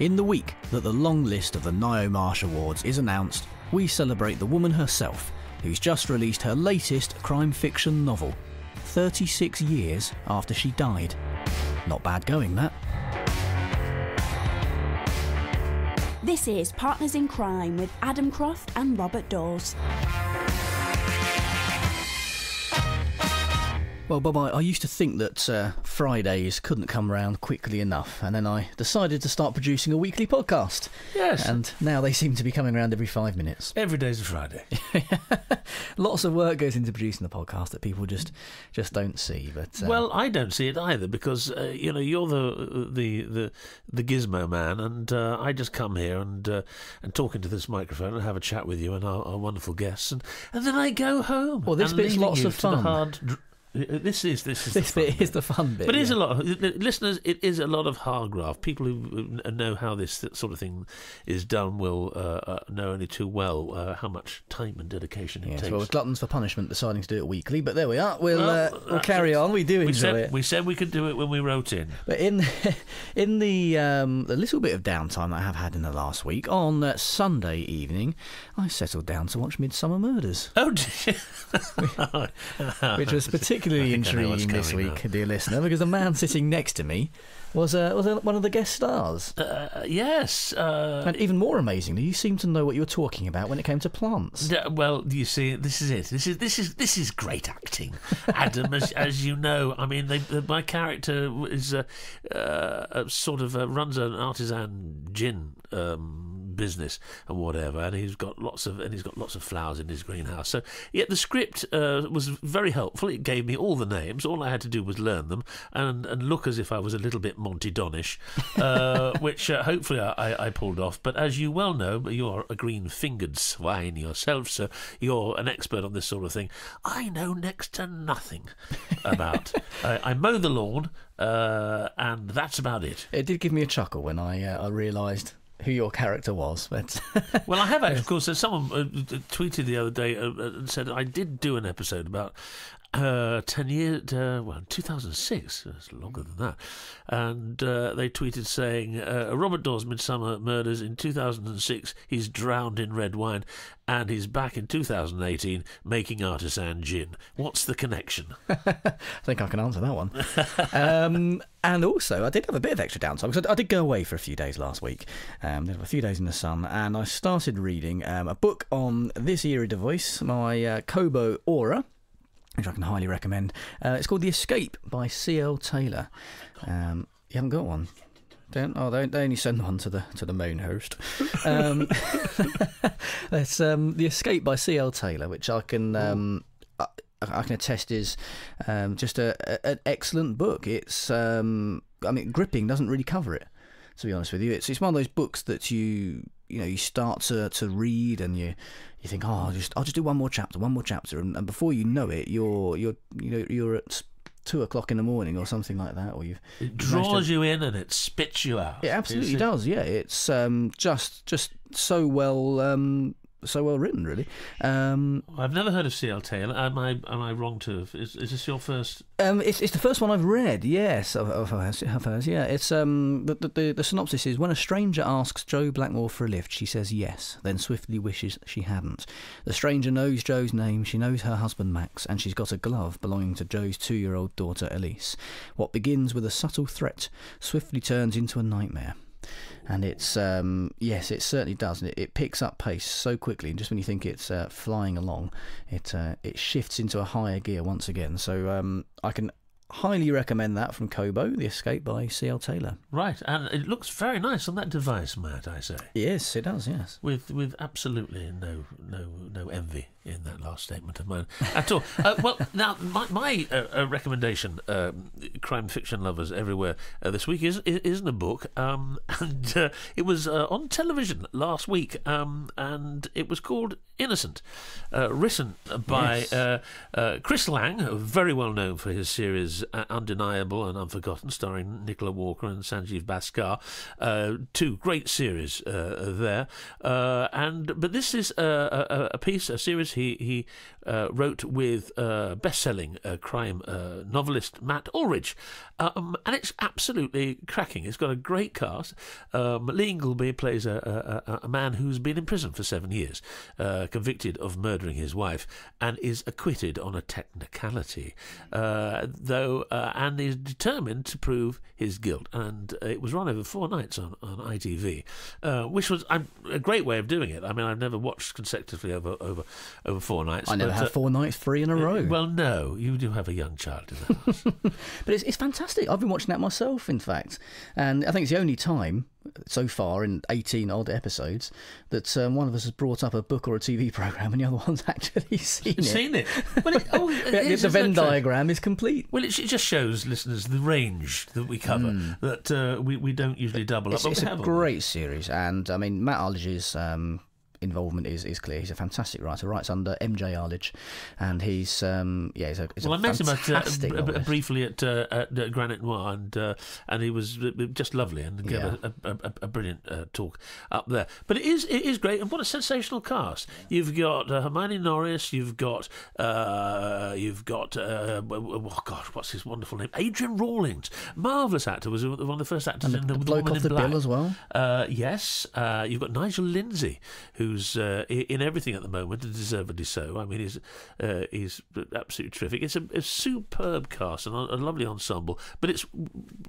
In the week that the long list of the Ngaio Marsh Awards is announced, we celebrate the woman herself, who's just released her latest crime fiction novel, 36 years after she died. Not bad going, that. This is Partners in Crime with Adam Croft and Robert Dawes. Well, Bob, I, I used to think that uh, Fridays couldn't come around quickly enough, and then I decided to start producing a weekly podcast. Yes. And now they seem to be coming around every five minutes. Every day's a Friday. Lots of work goes into producing the podcast that people just just don't see. But uh, Well, I don't see it either because uh, you know you're the the the the gizmo man, and uh, I just come here and uh, and talk into this microphone and have a chat with you and our, our wonderful guests, and, and then I go home. Well, this bit's lots of fun. Uh, This is this is this fun bit is the fun bit. But it is yeah. a lot. Of, listeners, it is a lot of hard graft. People who uh, know how this sort of thing is done will uh, uh, know only too well uh, how much time and dedication it Yes, takes. well, gluttons for punishment deciding to do it weekly, but there we are. We'll Well, uh, we'll carry on. We do we enjoy said it. we said we could do it when we wrote in. But in in the um, the little bit of downtime I have had in the last week, on uh, Sunday evening, I settled down to watch Midsomer Murders, Oh, dear. which was particularly I think I know what's intriguing this week, now. dear listener, because the man sitting next to me was uh, was uh, one of the guest stars. uh, yes. Uh, And even more amazingly, you seem to know what you were talking about when it came to plants. well, you see, this is it. This is this is this is great acting, Adam. as as you know, I mean, they, the, my character is uh, uh, a sort of uh, runs an artisan gin um, business and whatever, and he's got lots of and he's got lots of flowers in his greenhouse. So, yeah, the script uh, was very helpful. It gave me all the names. All I had to do was learn them and and look as if I was a little bit Monty Donish, uh, which uh, hopefully I, I pulled off. But as you well know, you're a green-fingered swine yourself, so you're an expert on this sort of thing. I know next to nothing about. I, I mow the lawn, uh, and that's about it. It did give me a chuckle when I uh, I realised who your character was, but Well, I have actually. Of course, someone uh, tweeted the other day uh, uh, and said I did do an episode about uh, ten years. Uh, well, two thousand six. It's longer than that. And uh, they tweeted saying uh, Robert Dawes' Midsomer Murders in two thousand and six. He's drowned in red wine, and he's back in two thousand eighteen making artisan gin. What's the connection? I think I can answer that one. um, and also, I did have a bit of extra downtime because I, I did go away for a few days last week. Um, a few days in the sun, and I started reading um, a book on this era device, my uh, Kobo Aura. Which I can highly recommend. Uh, it's called The Escape by C.L. Taylor. Um, you haven't got one? Don't, oh, they, they only send one to the to the main host. Um, it's um, The Escape by C.L. Taylor, which I can um, I, I can attest is um, just a, a, an excellent book. It's um, I mean, gripping doesn't really cover it. To be honest with you, it's it's one of those books that you you know you start to, to read and you you think oh I'll just I'll just do one more chapter one more chapter and, and before you know it you're you're you know you're at two o'clock in the morning or something like that or you've It you've to- draws you in and it spits you out. it absolutely does. Yeah, it's um, just just so well um, so well written, really. Um, I've never heard of C.L. Taylor. Am I am I wrong to? have- Is, is this your first? um, it's it's the first one I've read. Yes, of, of hers, of hers. Yeah, it's um the, the the the synopsis is when a stranger asks Joe Blackmore for a lift, she says yes, then swiftly wishes she hadn't. The stranger knows Joe's name, she knows her husband Max, and she's got a glove belonging to Joe's two-year-old daughter Elise. What begins with a subtle threat swiftly turns into a nightmare. And it's um, yes, it certainly does. And it, it picks up pace so quickly, and just when you think it's uh, flying along, it uh, it shifts into a higher gear once again. So um, I can highly recommend that from Kobo, The Escape by C.L. Taylor. Right, and it looks very nice on that device, might I say. Yes, it does. Yes. With with absolutely no no no envy in that last statement of mine at all. uh, well, now my my uh, uh, recommendation, um, crime fiction lovers everywhere uh, this week is, is isn't a book, um, and uh, it was uh, on television last week, um, and it was called Innocent, uh, written by Yes. uh, uh, Chris Lang, very well known for his series uh, Undeniable and Unforgotten, starring Nicola Walker and Sanjeev Bhaskar. Uh, two great series uh, there, uh, and but this is a, a, a piece, a series Norris. He he uh, wrote with uh, best-selling uh, crime uh, novelist Matt Arlidge, um, and it's absolutely cracking. It's got a great cast. Um, Lee Ingleby plays a, a, a man who's been in prison for seven years, uh, convicted of murdering his wife, and is acquitted on a technicality, uh, though, uh, and is determined to prove his guilt. And uh, it was run over four nights on, on ITV, uh, which was um, a great way of doing it. I mean, I've never watched consecutively over over over four nights. I never but, had uh, four nights free in a row. Well, no, you do have a young child in the house. But it's, it's fantastic. I've been watching that myself, in fact. And I think it's the only time so far in 18 odd episodes that um, one of us has brought up a book or a TV programme and the other one's actually seen it. Seen it? Well, it, oh, it The, is, the Venn true? diagram is complete. Well, it, it just shows listeners the range that we cover that uh, we, we don't usually double. It's, up. but it's a great series, and I mean Matt Arlidge's um, involvement is, is clear. He's a fantastic writer. Writes under MJ Arlidge, and he's um, yeah, he's a, he's Well, I a met him at, uh, b- briefly at, uh, at uh, Granite Noir, and uh, and he was uh, just lovely and gave Yeah. a, a, a, brilliant uh, talk up there. But it is it is great, and what a sensational cast! You've got uh, Hermione Norris, you've got uh, you've got uh, oh God, what's his wonderful name? Adrian Rawlings, marvelous actor, was one of the first actors in the the, the bloke Woman in the Black. bill as well. Uh, yes, uh, you've got Nigel Lindsay, who's uh, in everything at the moment, and deservedly so. I mean, he's uh, he's absolutely terrific. It's a, a superb cast and a, a lovely ensemble, but it's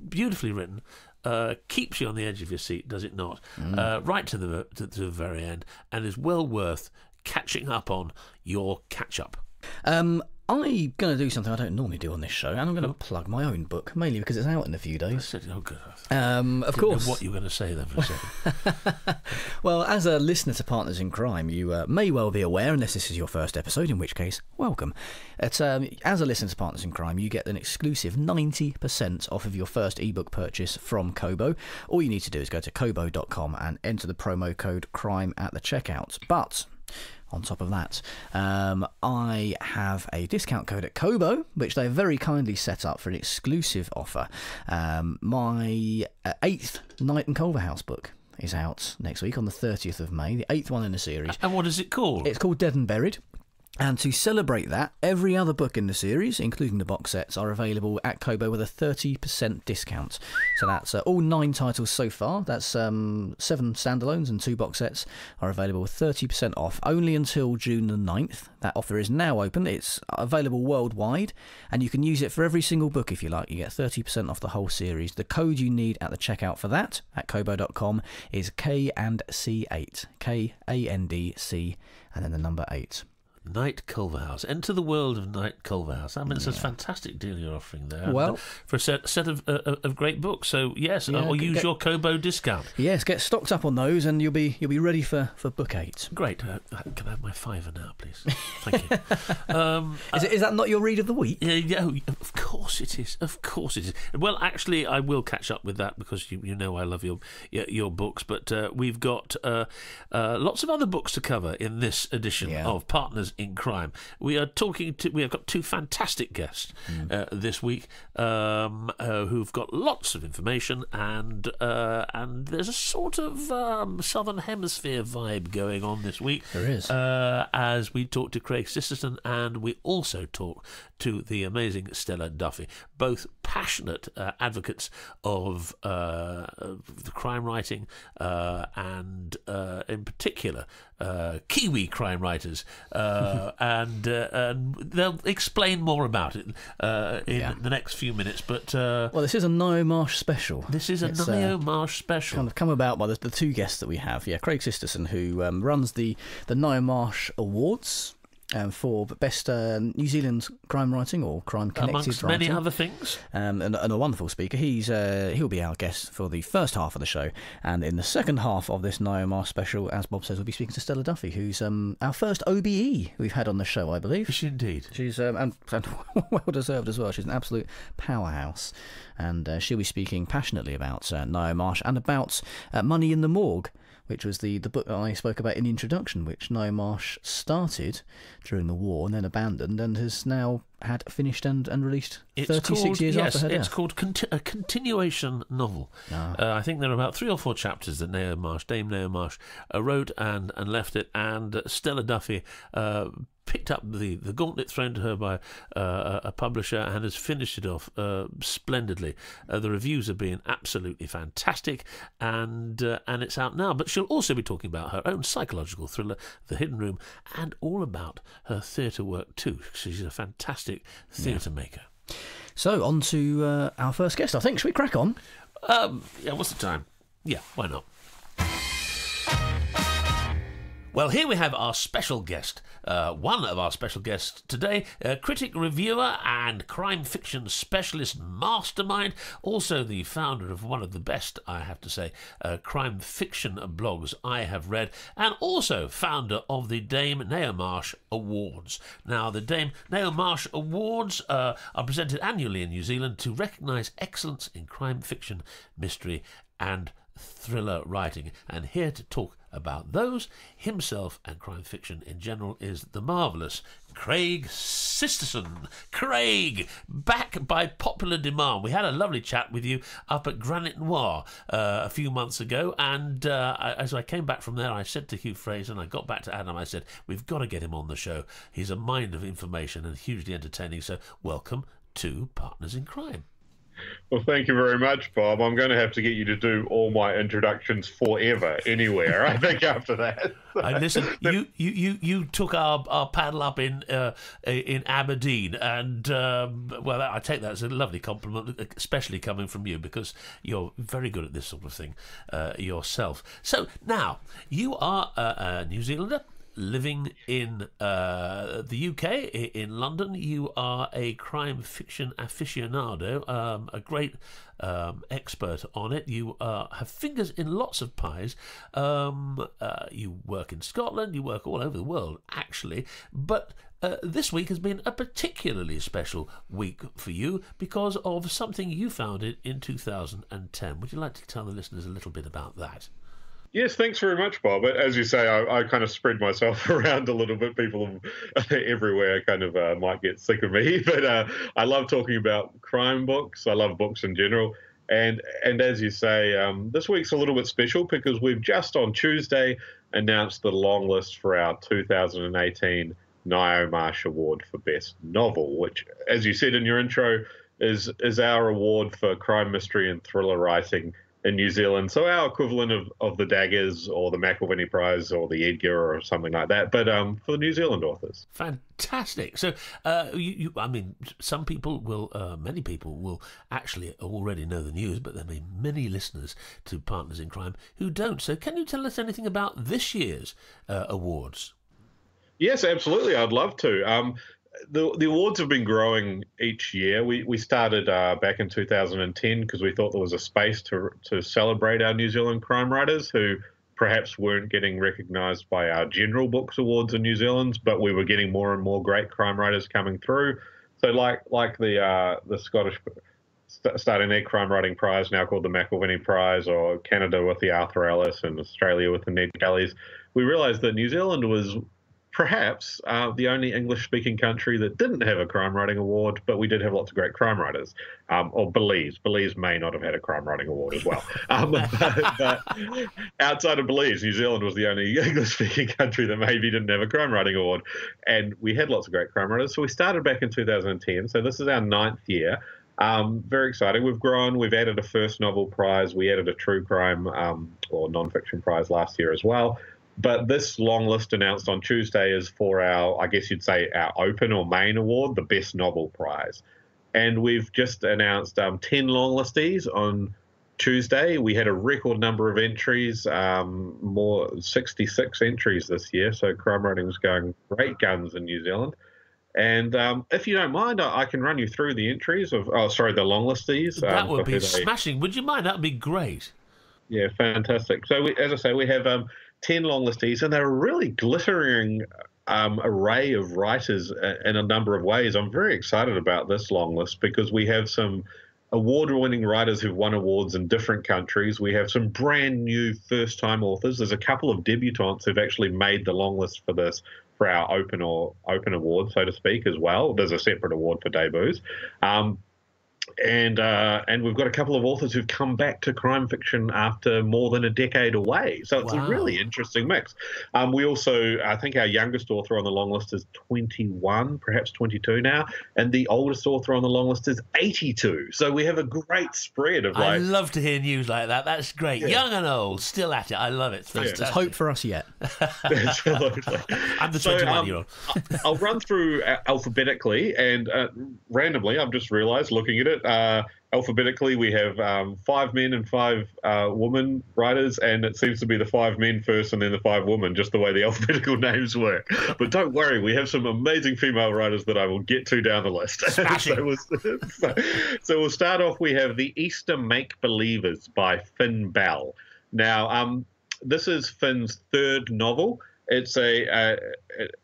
beautifully written. Uh, keeps you on the edge of your seat, does it not? Uh, right to the to, to the very end, and is well worth catching up on your catch up. Um, I'm going to do something I don't normally do on this show, and I'm going to plug my own book, mainly because it's out in a few days. oh, good. Um, of course. what you were going to say then for a second. Well, as a listener to Partners in Crime, you uh, may well be aware, unless this is your first episode, in which case, welcome. At, um, as a listener to Partners in Crime, you get an exclusive 90% off of your first ebook purchase from Kobo. All you need to do is go to kobo.com and enter the promo code CRIME at the checkout. But on top of that, um, I have a discount code at Kobo, which they very kindly set up for an exclusive offer. Um, my uh, eighth Knight and Culverhouse book is out next week on the 30th of May, the eighth one in the series. and what is it called? It's called Dead and Buried. And to celebrate that, every other book in the series, including the box sets, are available at Kobo with a 30% discount. So that's uh, all nine titles so far. That's um, seven standalones and two box sets are available with 30% off only until June the 9th. That offer is now open. It's available worldwide, and you can use it for every single book if you like. You get 30% off the whole series. The code you need at the checkout for that at kobo.com is K and C8. K A N D C and then the number 8. Knight Culverhouse. Enter the world of Knight Culverhouse. I mean, it's a fantastic deal you're offering there. Well- uh, for a set, set of, uh, of great books. So yes, uh, Yeah, or g- use get- your Kobo discount. Yes, get stocked up on those, and you'll be you'll be ready for, for book eight. Great. Uh, can I have my fiver now, please? Thank you. um, Is, it, is that not your read of the week? Yeah, yeah, oh, of course it is. Of course it is. Well, actually, I will catch up with that because you, you know I love your your, your books. But uh, we've got uh, uh, lots of other books to cover in this edition Yeah. of Partners in Crime. We are talking to. We have got two fantastic guests uh, this week um, uh, who've got lots of information and uh, and there's a sort of um, Southern Hemisphere vibe going on this week. There is. Uh, as we talk to Craig Sisterson and we also talk to the amazing Stella Duffy, both passionate uh, advocates of, uh, of the crime writing uh, and, uh, in particular, uh, Kiwi crime writers, uh, and uh, and they'll explain more about it uh, in Yeah. the next few minutes. But uh, Well, this is a Ngaio Marsh special. this is a It's, Ngaio Marsh special. kind of come about by the, the two guests that we have. Yeah, Craig Sisterson, who um, runs the the Ngaio Marsh Awards um, for best uh, New Zealand crime writing or crime connected Amongst writing. many other things, um, and, and a wonderful speaker. He's uh, he'll be our guest for the first half of the show, and in the second half of this Ngaio Marsh special, as Bob says, we'll be speaking to Stella Duffy, who's um, our first OBE we've had on the show, I believe. Yes, indeed. She's um, and, and well deserved as well. She's an absolute powerhouse, and uh, she'll be speaking passionately about uh, Marsh and about uh, money in the morgue. Which was the, the book that I spoke about in the introduction, which Ngaio Marsh started during the war and then abandoned and has now had finished and, and released It's 36 called, years yes, after her it's death. called conti- a continuation novel. Ah. Uh, I think there are about three or four chapters that Ngaio Marsh, Dame Ngaio Marsh, uh, wrote and, and left it, and Stella Duffy uh, picked up the, the gauntlet thrown to her by uh, a publisher and has finished it off uh, splendidly. Uh, the reviews have been absolutely fantastic, and uh, and it's out now. But she'll also be talking about her own psychological thriller, The Hidden Room, and all about her theatre work too. She's a fantastic theatre maker. So, on to uh, our first guest, I think. Should we crack on? Um, yeah, what's the time? Yeah, why not? Well, here we have our special guest, uh, one of our special guests today, uh, critic, reviewer, and crime fiction specialist mastermind, also the founder of one of the best, I have to say, uh, crime fiction blogs I have read, and also founder of the Dame Ngaio Marsh Awards. Now, the Dame Ngaio Marsh Awards uh, are presented annually in New Zealand to recognise excellence in crime fiction, mystery, and thriller writing. And here to talk about those, himself and crime fiction in general, is the marvellous Craig Sisterson. Craig, back by popular demand. We had a lovely chat with you up at Granite Noir uh, a few months ago, and uh, I- as I came back from there, I said to Hugh Fraser, and I got back to Adam, I said, We've got to get him on the show. He's a mind of information and hugely entertaining, so welcome to Partners in Crime. Well, thank you very much, Bob. I'm going to have to get you to do all my introductions forever, anywhere. I think after that. And listen, you, you, you, you took our, our paddle up in uh, in Aberdeen, and um, well, I take that as a lovely compliment, especially coming from you because you're very good at this sort of thing uh, yourself. So now you are a, a New Zealander. Living in uh, the UK, in London, you are a crime fiction aficionado, um, a great um, expert on it. You uh, have fingers in lots of pies. Um, uh, you work in Scotland, you work all over the world, actually. But uh, this week has been a particularly special week for you because of something you founded in 2010. Would you like to tell the listeners a little bit about that? Yes, thanks very much, Bob. As you say, I, I kind of spread myself around a little bit. People everywhere kind of uh, might get sick of me, but uh, I love talking about crime books. I love books in general. And and as you say, um, this week's a little bit special because we've just on Tuesday announced the long list for our 2018 Ngaio Marsh Award for Best Novel, which, as you said in your intro, is is our award for crime, mystery, and thriller writing in New Zealand. So our equivalent of, of the Daggers or the McIlvanney Prize or the Edgar or something like that, but um, for the New Zealand authors. Fantastic. So, uh, you, you, I mean, some people will, uh, many people will actually already know the news, but there may be many listeners to Partners in Crime who don't. So, can you tell us anything about this year's uh, awards? Yes, absolutely. I'd love to. Um, the the awards have been growing each year. We we started uh, back in 2010 because we thought there was a space to to celebrate our New Zealand crime writers who perhaps weren't getting recognised by our general books awards in New Zealand, but we were getting more and more great crime writers coming through. So like like the uh, the Scottish st- starting their crime writing prize now called the McIlvanney Prize, or Canada with the Arthur Ellis and Australia with the Ned Kellys, we realised that New Zealand was perhaps uh, the only English speaking country that didn't have a crime writing award, but we did have lots of great crime writers. Um, or Belize. Belize may not have had a crime writing award as well. Um, but, but outside of Belize, New Zealand was the only English speaking country that maybe didn't have a crime writing award. And we had lots of great crime writers. So we started back in 2010. So this is our ninth year. Um, very exciting. We've grown. We've added a first novel prize. We added a true crime um, or nonfiction prize last year as well. But this long list announced on Tuesday is for our, I guess you'd say, our open or main award, the Best Novel Prize. And we've just announced um, 10 long listees on Tuesday. We had a record number of entries, um, more 66 entries this year. So crime writing was going great guns in New Zealand. And um, if you don't mind, I, I can run you through the entries of, oh, sorry, the long listees. that um, would be smashing. Would you mind? That would be great. yeah, fantastic. So, we, as I say, we have um, 10 long listees, and they're a really glittering um, array of writers uh, in a number of ways. I'm very excited about this long list because we have some award-winning writers who've won awards in different countries. We have some brand new first-time authors. There's a couple of debutantes who've actually made the long list for this for our open or open award, so to speak, as well. There's a separate award for debuts. Um, and uh, and we've got a couple of authors who've come back to crime fiction after more than a decade away. So it's wow. a really interesting mix. Um, we also, I think, our youngest author on the long list is 21, perhaps 22 now, and the oldest author on the long list is 82. So we have a great spread of. Like, I love to hear news like that. That's great. Yeah. Young and old, still at it. I love it. There's, there's hope for us yet. Absolutely. I'm the 21 so, um, year old. I'll run through alphabetically and uh, randomly. I've just realised looking at it uh, alphabetically, we have um, five men and five uh, women writers, and it seems to be the five men first and then the five women, just the way the alphabetical names work. But don't worry, we have some amazing female writers that I will get to down the list. so, we'll, so, so, we'll start off. We have The Easter Make Believers by Finn Bell. Now, um, this is Finn's third novel. It's a uh,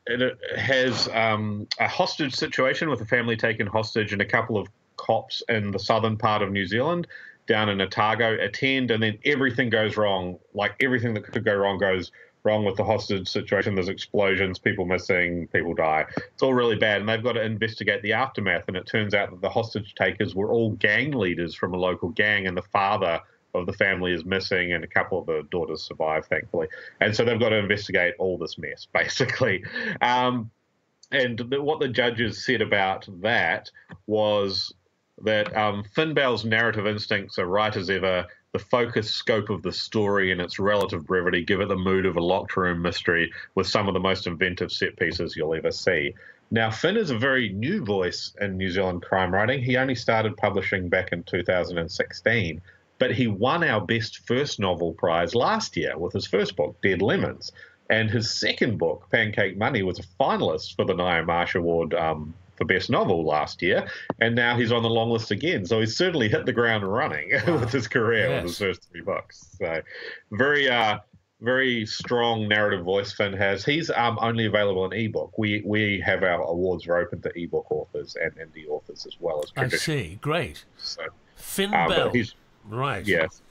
it, it, has um, a hostage situation with a family taken hostage and a couple of cops in the southern part of New Zealand, down in Otago, attend, and then everything goes wrong. Like everything that could go wrong goes wrong with the hostage situation. There's explosions, people missing, people die. It's all really bad, and they've got to investigate the aftermath. And it turns out that the hostage takers were all gang leaders from a local gang, and the father of the family is missing, and a couple of the daughters survive, thankfully. And so they've got to investigate all this mess, basically. Um, and the, what the judges said about that was that um, Finn Bell's narrative instincts are right as ever. The focus, scope of the story, and its relative brevity give it the mood of a locked room mystery with some of the most inventive set pieces you'll ever see. Now, Finn is a very new voice in New Zealand crime writing. He only started publishing back in 2016, but he won our Best First Novel prize last year with his first book, Dead Lemons. And his second book, Pancake Money, was a finalist for the Ngaio Marsh Award um, for best novel last year, and now he's on the long list again. So he's certainly hit the ground running wow. with his career yes. with his first three books. So very, uh, very strong narrative voice Finn has. He's um, only available in ebook. We we have our awards are open to ebook authors and indie authors as well as. I see. Great. So, Finn um, Bell. Right. Yes.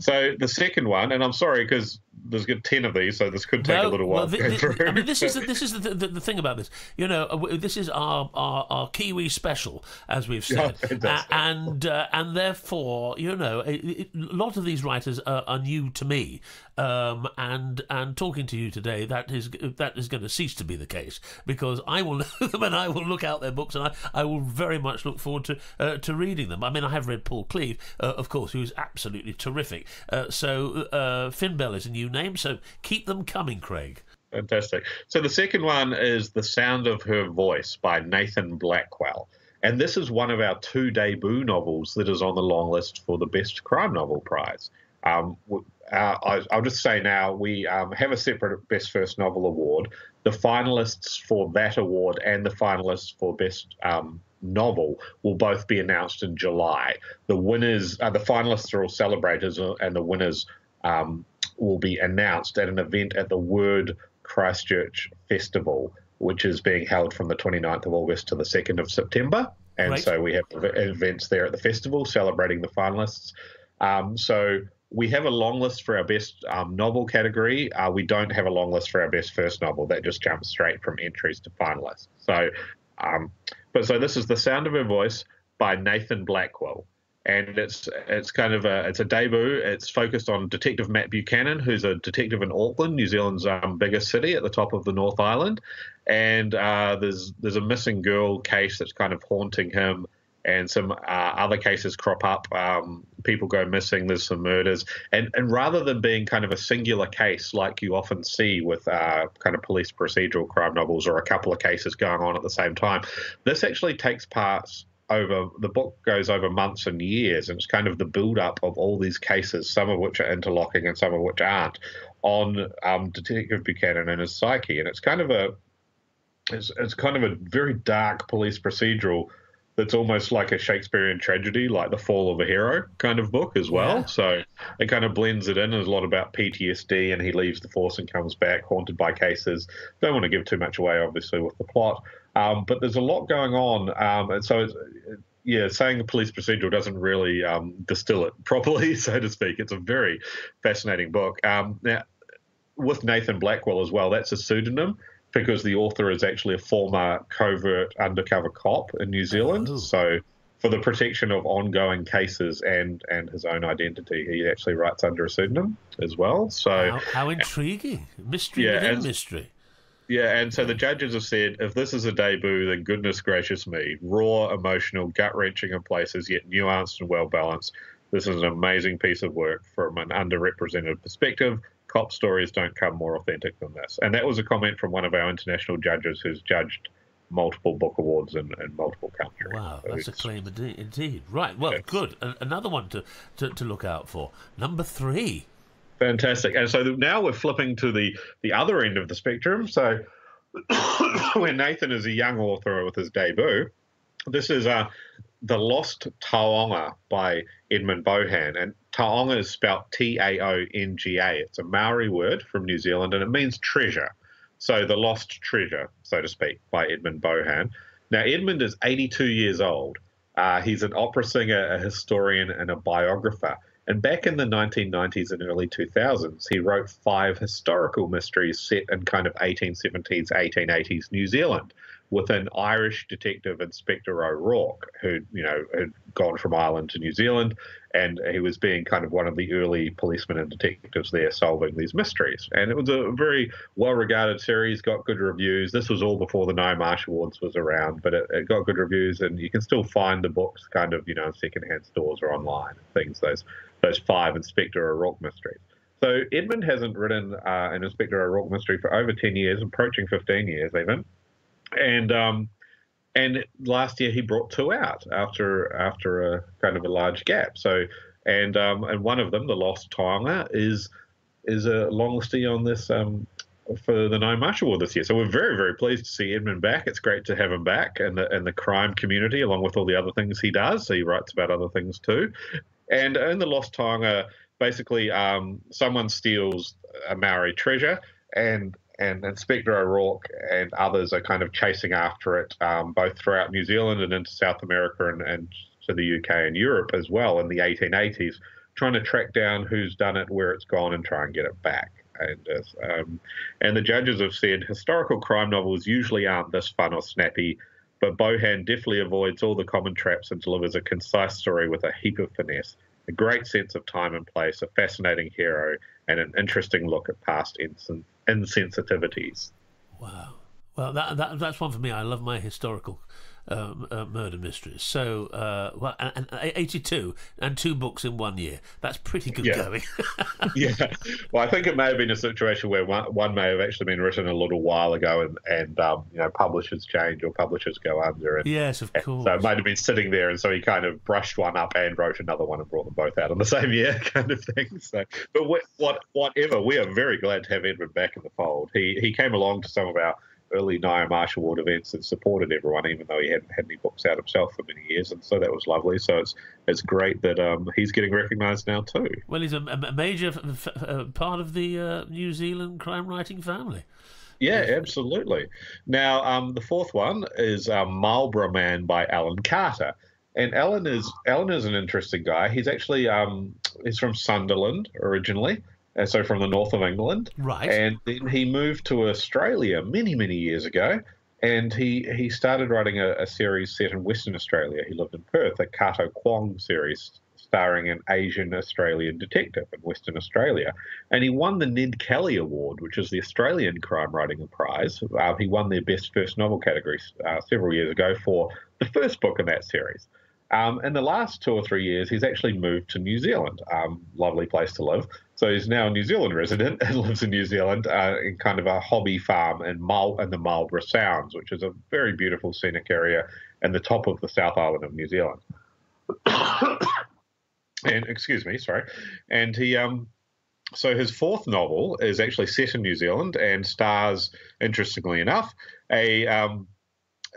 So the second one, and I'm sorry because there's good ten of these, so this could take no, a little while. Well, the, the, I mean, this is the, this is the, the, thing about this. You know, uh, this is our our, our Kiwi special, as we've said, yeah, and uh, and therefore, you know, a, a, lot of these writers are, are new to me, um, and and talking to you today, that is that is going to cease to be the case because I will know them and I will look out their books and I, I will very much look forward to uh, to reading them. I mean, I have read Paul Cleave, uh, of course, who's absolutely terrific. Uh, so uh, Finn Bell is a new name, so keep them coming, Craig. Fantastic. So the second one is The Sound of Her Voice by Nathan Blackwell. And this is one of our two debut novels that is on the long list for the Best Crime Novel Prize. Um, uh, I'll just say now we um, have a separate Best First Novel Award. The finalists for that award and the finalists for Best um, Novel will both be announced in July. The winners, uh, the finalists are all celebrated, uh, and the winners um, will be announced at an event at the Word Christchurch Festival, which is being held from the 29th of August to the 2nd of September. And right. so we have events there at the festival celebrating the finalists. Um, so we have a long list for our best um, novel category. Uh, we don't have a long list for our best first novel. That just jumps straight from entries to finalists. So, um, but so this is The Sound of Her Voice by Nathan Blackwell and it's it's kind of a it's a debut. It's focused on Detective Matt Buchanan, who's a detective in Auckland, New Zealand's um, biggest city at the top of the North Island, and uh, there's there's a missing girl case that's kind of haunting him, and some uh, other cases crop up. Um, people go missing. There's some murders, and and rather than being kind of a singular case like you often see with uh, kind of police procedural crime novels or a couple of cases going on at the same time, this actually takes parts over the book goes over months and years, and it's kind of the build up of all these cases, some of which are interlocking and some of which aren't, on um, Detective Buchanan and his psyche, and it's kind of a it's, it's kind of a very dark police procedural that's almost like a Shakespearean tragedy, like The Fall of a Hero kind of book as well. Yeah. So it kind of blends it in. There's a lot about PTSD, and he leaves the force and comes back, haunted by cases. Don't want to give too much away, obviously, with the plot. Um, but there's a lot going on, um, and so yeah, saying a police procedural doesn't really um, distill it properly, so to speak. It's a very fascinating book. Um, now, with Nathan Blackwell as well, that's a pseudonym because the author is actually a former covert undercover cop in New Zealand. Oh. So, for the protection of ongoing cases and and his own identity, he actually writes under a pseudonym as well. So, How, how intriguing! Mystery Yeah, within and- mystery. Yeah, and so the judges have said if this is a debut, then goodness gracious me, raw, emotional, gut wrenching in places, yet nuanced and well balanced. This is an amazing piece of work from an underrepresented perspective. Cop stories don't come more authentic than this. And that was a comment from one of our international judges who's judged multiple book awards in, in multiple countries. Wow, So that's a claim indeed. indeed. Right, well, Yes. good. Another one to, to, to look out for. Number three. Fantastic. And so now we're flipping to the the other end of the spectrum. So when Nathan is a young author with his debut, this is uh, The Lost Taonga by Edmund Bohan. And Taonga is spelled T A O N G A. It's a Maori word from New Zealand and it means treasure. So The Lost Treasure, so to speak, by Edmund Bohan. Now, Edmund is 82 years old. Uh, he's an opera singer, a historian, and a biographer. And back in the 1990s and early 2000s, he wrote five historical mysteries set in kind of 1870s, 1880s New Zealand with an Irish detective, Inspector O'Rourke, who, you know, had gone from Ireland to New Zealand. And he was being kind of one of the early policemen and detectives there solving these mysteries. And it was a very well regarded series, got good reviews. This was all before the Ngaio Marsh Awards was around, but it, it got good reviews. And you can still find the books kind of, you know, secondhand stores or online, things, those those five Inspector O'Rourke mysteries. So Edmund hasn't written uh, an Inspector O'Rourke mystery for over 10 years, approaching 15 years even. And um, and last year he brought two out after after a kind of a large gap. So and um, and one of them, the Lost Taonga, is is a longsty on this um, for the Ngaio Marsh Award this year. So we're very very pleased to see Edmund back. It's great to have him back and the in the crime community, along with all the other things he does. So he writes about other things too. And in the Lost Taonga, basically, um, someone steals a Maori treasure, and and Inspector O'Rourke and others are kind of chasing after it, um, both throughout New Zealand and into South America and, and to the UK and Europe as well in the 1880s, trying to track down who's done it, where it's gone, and try and get it back. And uh, um, and the judges have said historical crime novels usually aren't this fun or snappy, but Bohan definitely avoids all the common traps and delivers a concise story with a heap of finesse, a great sense of time and place, a fascinating hero, and an interesting look at past insen- insensitivities. Wow. Well, that, that that's one for me. I love my historical um, uh, murder mysteries. So, uh, well, and, and 82 and two books in one year. That's pretty good Yeah. going. yeah. Well, I think it may have been a situation where one, one may have actually been written a little while ago, and and um, you know publishers change or publishers go under, and yes, of course. so it might have been sitting there, and so he kind of brushed one up and wrote another one and brought them both out in the same year, kind of thing. So, but what whatever, we are very glad to have Edward back in the fold. He he came along to some of our early Ngaio Marsh Award events and supported everyone, even though he hadn't had any books out himself for many years, and so that was lovely. So it's it's great that um, he's getting recognised now too. well, he's a, a major f- f- uh, part of the uh, New Zealand crime writing family. Yeah, absolutely. Now, um, the fourth one is um, Marlborough Man by Alan Carter. And Alan is Alan is an interesting guy. He's actually um, he's from Sunderland originally, and so from the north of England. Right. And then he moved to Australia many many years ago, and he he started writing a, a series set in Western Australia. He lived in Perth, a Cato Kwong series starring an Asian Australian detective in Western Australia and he won the Ned Kelly Award, which is the Australian Crime Writing Prize. Uh, he won their Best First Novel category uh, several years ago for the first book in that series. Um, in the last two or three years, he's actually moved to New Zealand. Um, lovely place to live. So he's now a New Zealand resident and lives in New Zealand uh, in kind of a hobby farm in, Mal- in the Marlborough Sounds, which is a very beautiful scenic area and the top of the South Island of New Zealand. and excuse me, sorry. And he um, so his fourth novel is actually set in New Zealand and stars, interestingly enough, a um,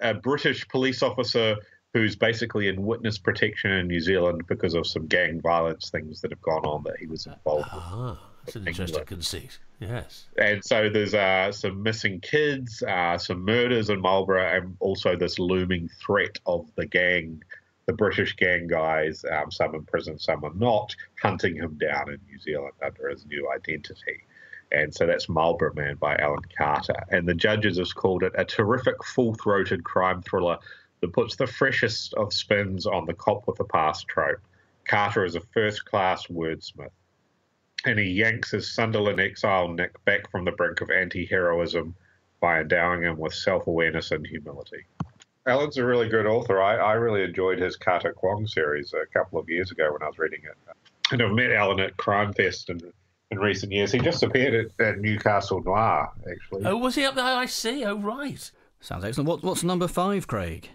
a British police officer who's basically in witness protection in New Zealand because of some gang violence things that have gone on that he was involved with. Ah, that's an England. interesting conceit. Yes. And so there's uh, some missing kids, uh, some murders in Marlborough, and also this looming threat of the gang the British gang guys, um, some in prison, some are not, hunting him down in New Zealand under his new identity. And so that's Marlborough Man by Alan Carter. And the judges have called it a terrific, full throated crime thriller that puts the freshest of spins on the cop with the past trope. Carter is a first class wordsmith, and he yanks his Sunderland exile Nick back from the brink of anti heroism by endowing him with self awareness and humility. Alan's a really good author. I, I really enjoyed his Cato Kwong series a couple of years ago when I was reading it. And I've met Alan at Crime Fest in, in recent years. He just appeared at, at Newcastle Noir, actually. Oh, was he up there? I see. Oh, right. Sounds excellent. What, what's number five, Craig?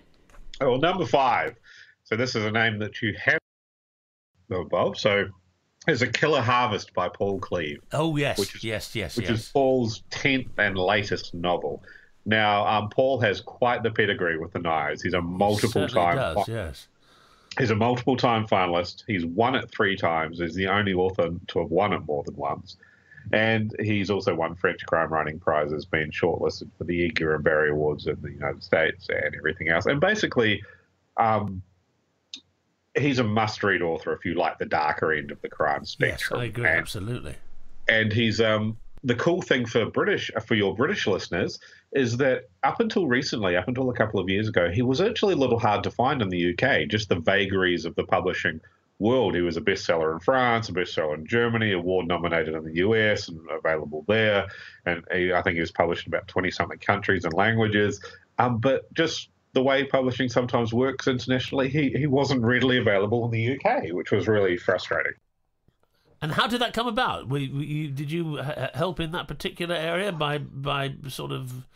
Oh, well, number five. So this is a name that you have above. So there's a Killer Harvest by Paul Cleave. Oh, yes. Which is- yes, yes, which yes. is Paul's tenth and latest novel. Now, um, Paul has quite the pedigree with the Ngaios. He's a multiple Certainly time. does, yes. He's a multiple time finalist. He's won it three times. He's the only author to have won it more than once. And he's also won French crime writing prizes, been shortlisted for the Edgar and Barry Awards in the United States and everything else. And basically, um, he's a must read author if you like the darker end of the crime spectrum. Yes. I agree. And Absolutely. and he's um the cool thing for British for your British listeners is that up until recently, up until a couple of years ago, he was actually a little hard to find in the UK. Just the vagaries of the publishing world. He was a bestseller in France, a bestseller in Germany, award nominated in the US, and available there. And he, I think he was published in about twenty something countries and languages. Um, but just the way publishing sometimes works internationally, he, he wasn't readily available in the UK, which was really frustrating. And how did that come about? Were, were you, did you help in that particular area by by sort of?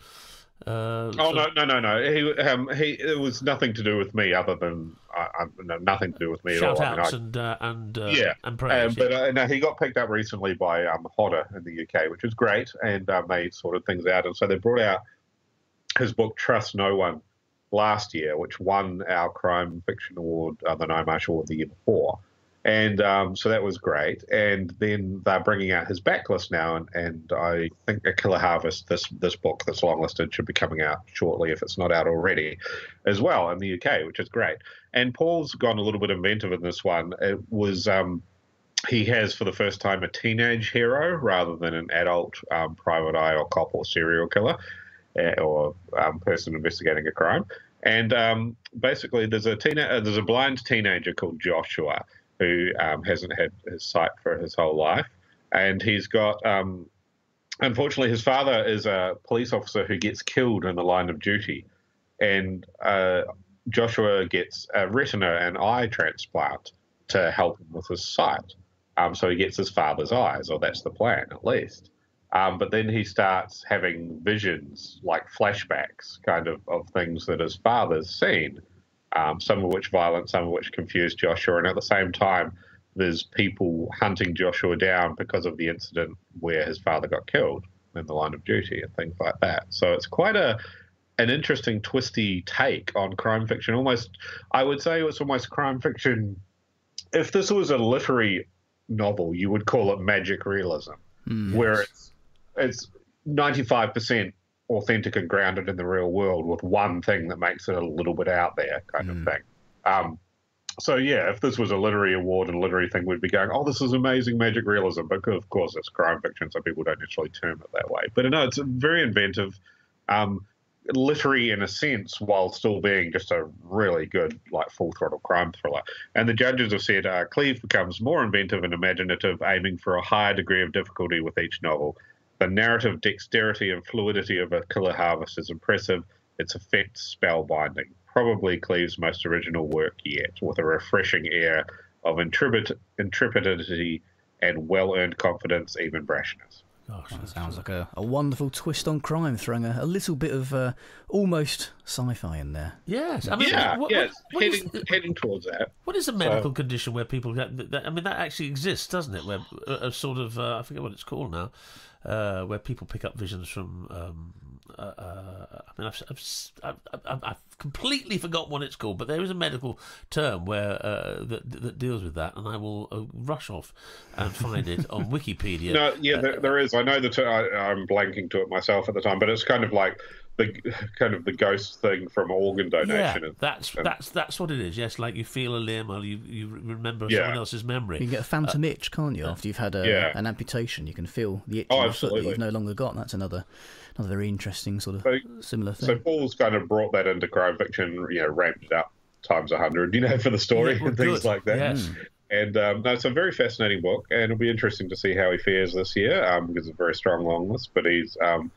Uh, Oh no no no no! He um he it was nothing to do with me other than I, I no, nothing to do with me at all. shout I mean, and uh, and uh, yeah, and um, but uh, no, he got picked up recently by um Hodder in the UK, which is great, and um, they sorted things out, and so they brought out his book Trust No One last year, which won our crime fiction award, uh, the Ngaio Marsh Award the year before. And um, so that was great. And then they're bringing out his backlist now, and, and I think A Killer Harvest, this this book that's longlisted, should be coming out shortly if it's not out already, as well in the UK, which is great. And Paul's gone a little bit inventive in this one. It was um, he has for the first time a teenage hero rather than an adult um, private eye or cop or serial killer uh, or um, person investigating a crime. And um, basically, there's a teen- uh, there's a blind teenager called Joshua who um, hasn't had his sight for his whole life, and he's got. Um, unfortunately, his father is a police officer who gets killed in the line of duty, and uh, Joshua gets a retina and eye transplant to help him with his sight. Um, so he gets his father's eyes, or that's the plan at least. Um, but then he starts having visions, like flashbacks, kind of, of things that his father's seen, um, some of which violent, some of which confuse Joshua. And at the same time, there's people hunting Joshua down because of the incident where his father got killed in the line of duty and things like that. So it's quite a an interesting, twisty take on crime fiction. Almost, I would say it's almost crime fiction. If this was a literary novel, you would call it magic realism, where it's it's ninety five percent authentic and grounded in the real world, with one thing that makes it a little bit out there, kind of thing. Um, so yeah, if this was a literary award and literary thing, we'd be going, "Oh, this is amazing magic realism." But of course, it's crime fiction, so people don't necessarily term it that way. But no, it's very inventive, um, literary in a sense, while still being just a really good, like full throttle crime thriller. And the judges have said uh, Cleave becomes more inventive and imaginative, aiming for a higher degree of difficulty with each novel. The narrative dexterity and fluidity of A Killer Harvest is impressive. Its effects spellbinding. Probably Cleave's most original work yet, with a refreshing air of intrepid- intrepidity and well-earned confidence, even brashness. Gosh, That sounds like a, a wonderful twist on crime, throwing a, a little bit of uh, almost sci-fi in there. yes. I mean, yeah, what, yeah, what- what is- heading heading towards that. What is a medical condition where people get? That, that- I mean, that actually exists, doesn't it? Where a, a sort of uh, I forget what it's called now, uh, where people pick up visions from. Um, uh, uh, I mean, I've, I've, I've, I've, completely forgotten what it's called, but there is a medical term where uh, that that deals with that, and I will uh, rush off and find it on Wikipedia. No, yeah, there, there is. I know that I, I'm blanking to it myself at the time, but it's kind of like the kind of the ghost thing from organ donation. Yeah, that's and- that's that's what it is. Yes, like you feel a limb or you, you remember Yeah. someone else's memory. You can get a phantom itch, can't you? After you've had a, Yeah. an amputation, you can feel the itch Oh, in foot that you've no longer got. That's another another very interesting sort of So- similar thing. So. Paul's kind of brought that into crime fiction, you know, ramped it up times a hundred, you know, for the story Yeah, and things good. like that. Yes. And um, no, it's a very fascinating book, and it'll be interesting to see how he fares this year um, because it's a very strong long list. But he's um,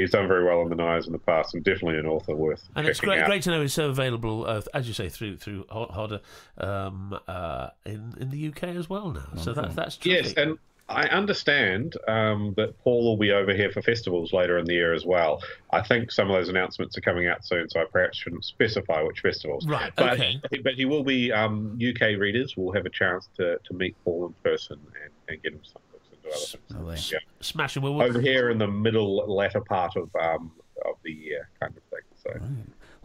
he's done very well in the Ngaios in the past, and definitely an author worth And it's great, out. great to know he's so available, uh, as you say, through through Ho- Hodder um, uh, in in the UK as well now. So that, that's Yes, and I understand um, that Paul will be over here for festivals later in the year as well. I think some of those announcements are coming out soon, so I perhaps shouldn't specify which festivals. Right, But, okay. but he will be. Um, UK readers will have a chance to, to meet Paul in person and, and get him some books and do other things. Lovely. Yeah. Smashing. Well, Over here in the middle latter part of um, of the year, kind of thing. So.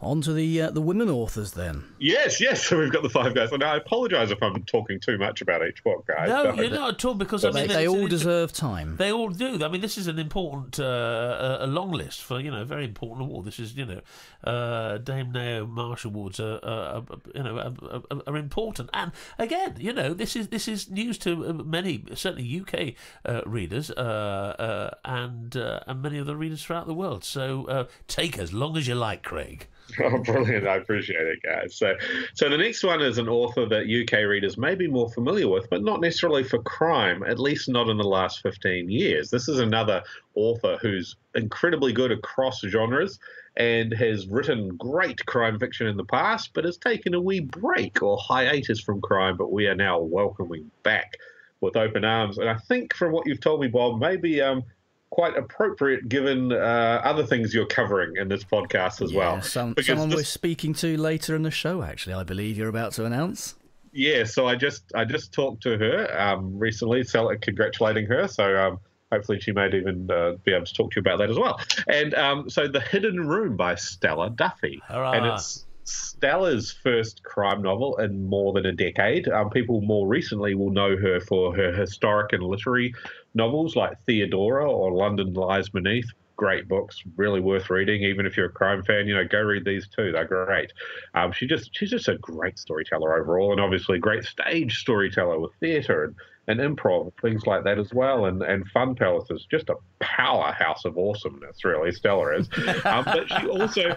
On to the uh, the women authors then. Yes, yes. So we've got the five guys. And I apologise if I'm talking too much about each book, guys. no, you're not at all because I mean they it's- all it's- deserve time. They all do. I mean, this is an important, uh, a a long list for you know, very important award. This is you know, uh, Dame Ngaio Marsh Awards are, are, are you know are, are, are important. And again, you know, this is this is news to uh, many, certainly UK uh, readers, uh, uh, and uh, and many other readers throughout the world. So uh, take as long as you like, Craig. Oh, brilliant! I appreciate it, guys. So, so the next one is an author that UK readers may be more familiar with, but not necessarily for crime. At least not in the last fifteen years. This is another author who's incredibly good across genres and has written great crime fiction in the past, but has taken a wee break or hiatus from crime. But we are now welcoming back with open arms. And I think, from what you've told me, Bob, maybe um, quite appropriate given uh, other things you're covering in this podcast as yeah, well. some, someone this- we're speaking to later in the show. Actually, I believe you're about to announce. Yeah, so I just I just talked to her um, recently, so congratulating her. So um, hopefully she might even uh, be able to talk to you about that as well. And um, so the Hidden Room by Stella Duffy, Hurrah. and it's Stella's first crime novel in more than a decade. Um, people more recently will know her for her historic and literary novels like Theodora or London Lies Beneath. Great books, really worth reading. Even if you're a crime fan, you know, go read these too. They're great. Um, she just she's just a great storyteller overall, and obviously a great stage storyteller with theatre and, and improv, things like that as well. And and Fun Palace is just a powerhouse of awesomeness, really. Stella is, um, but she also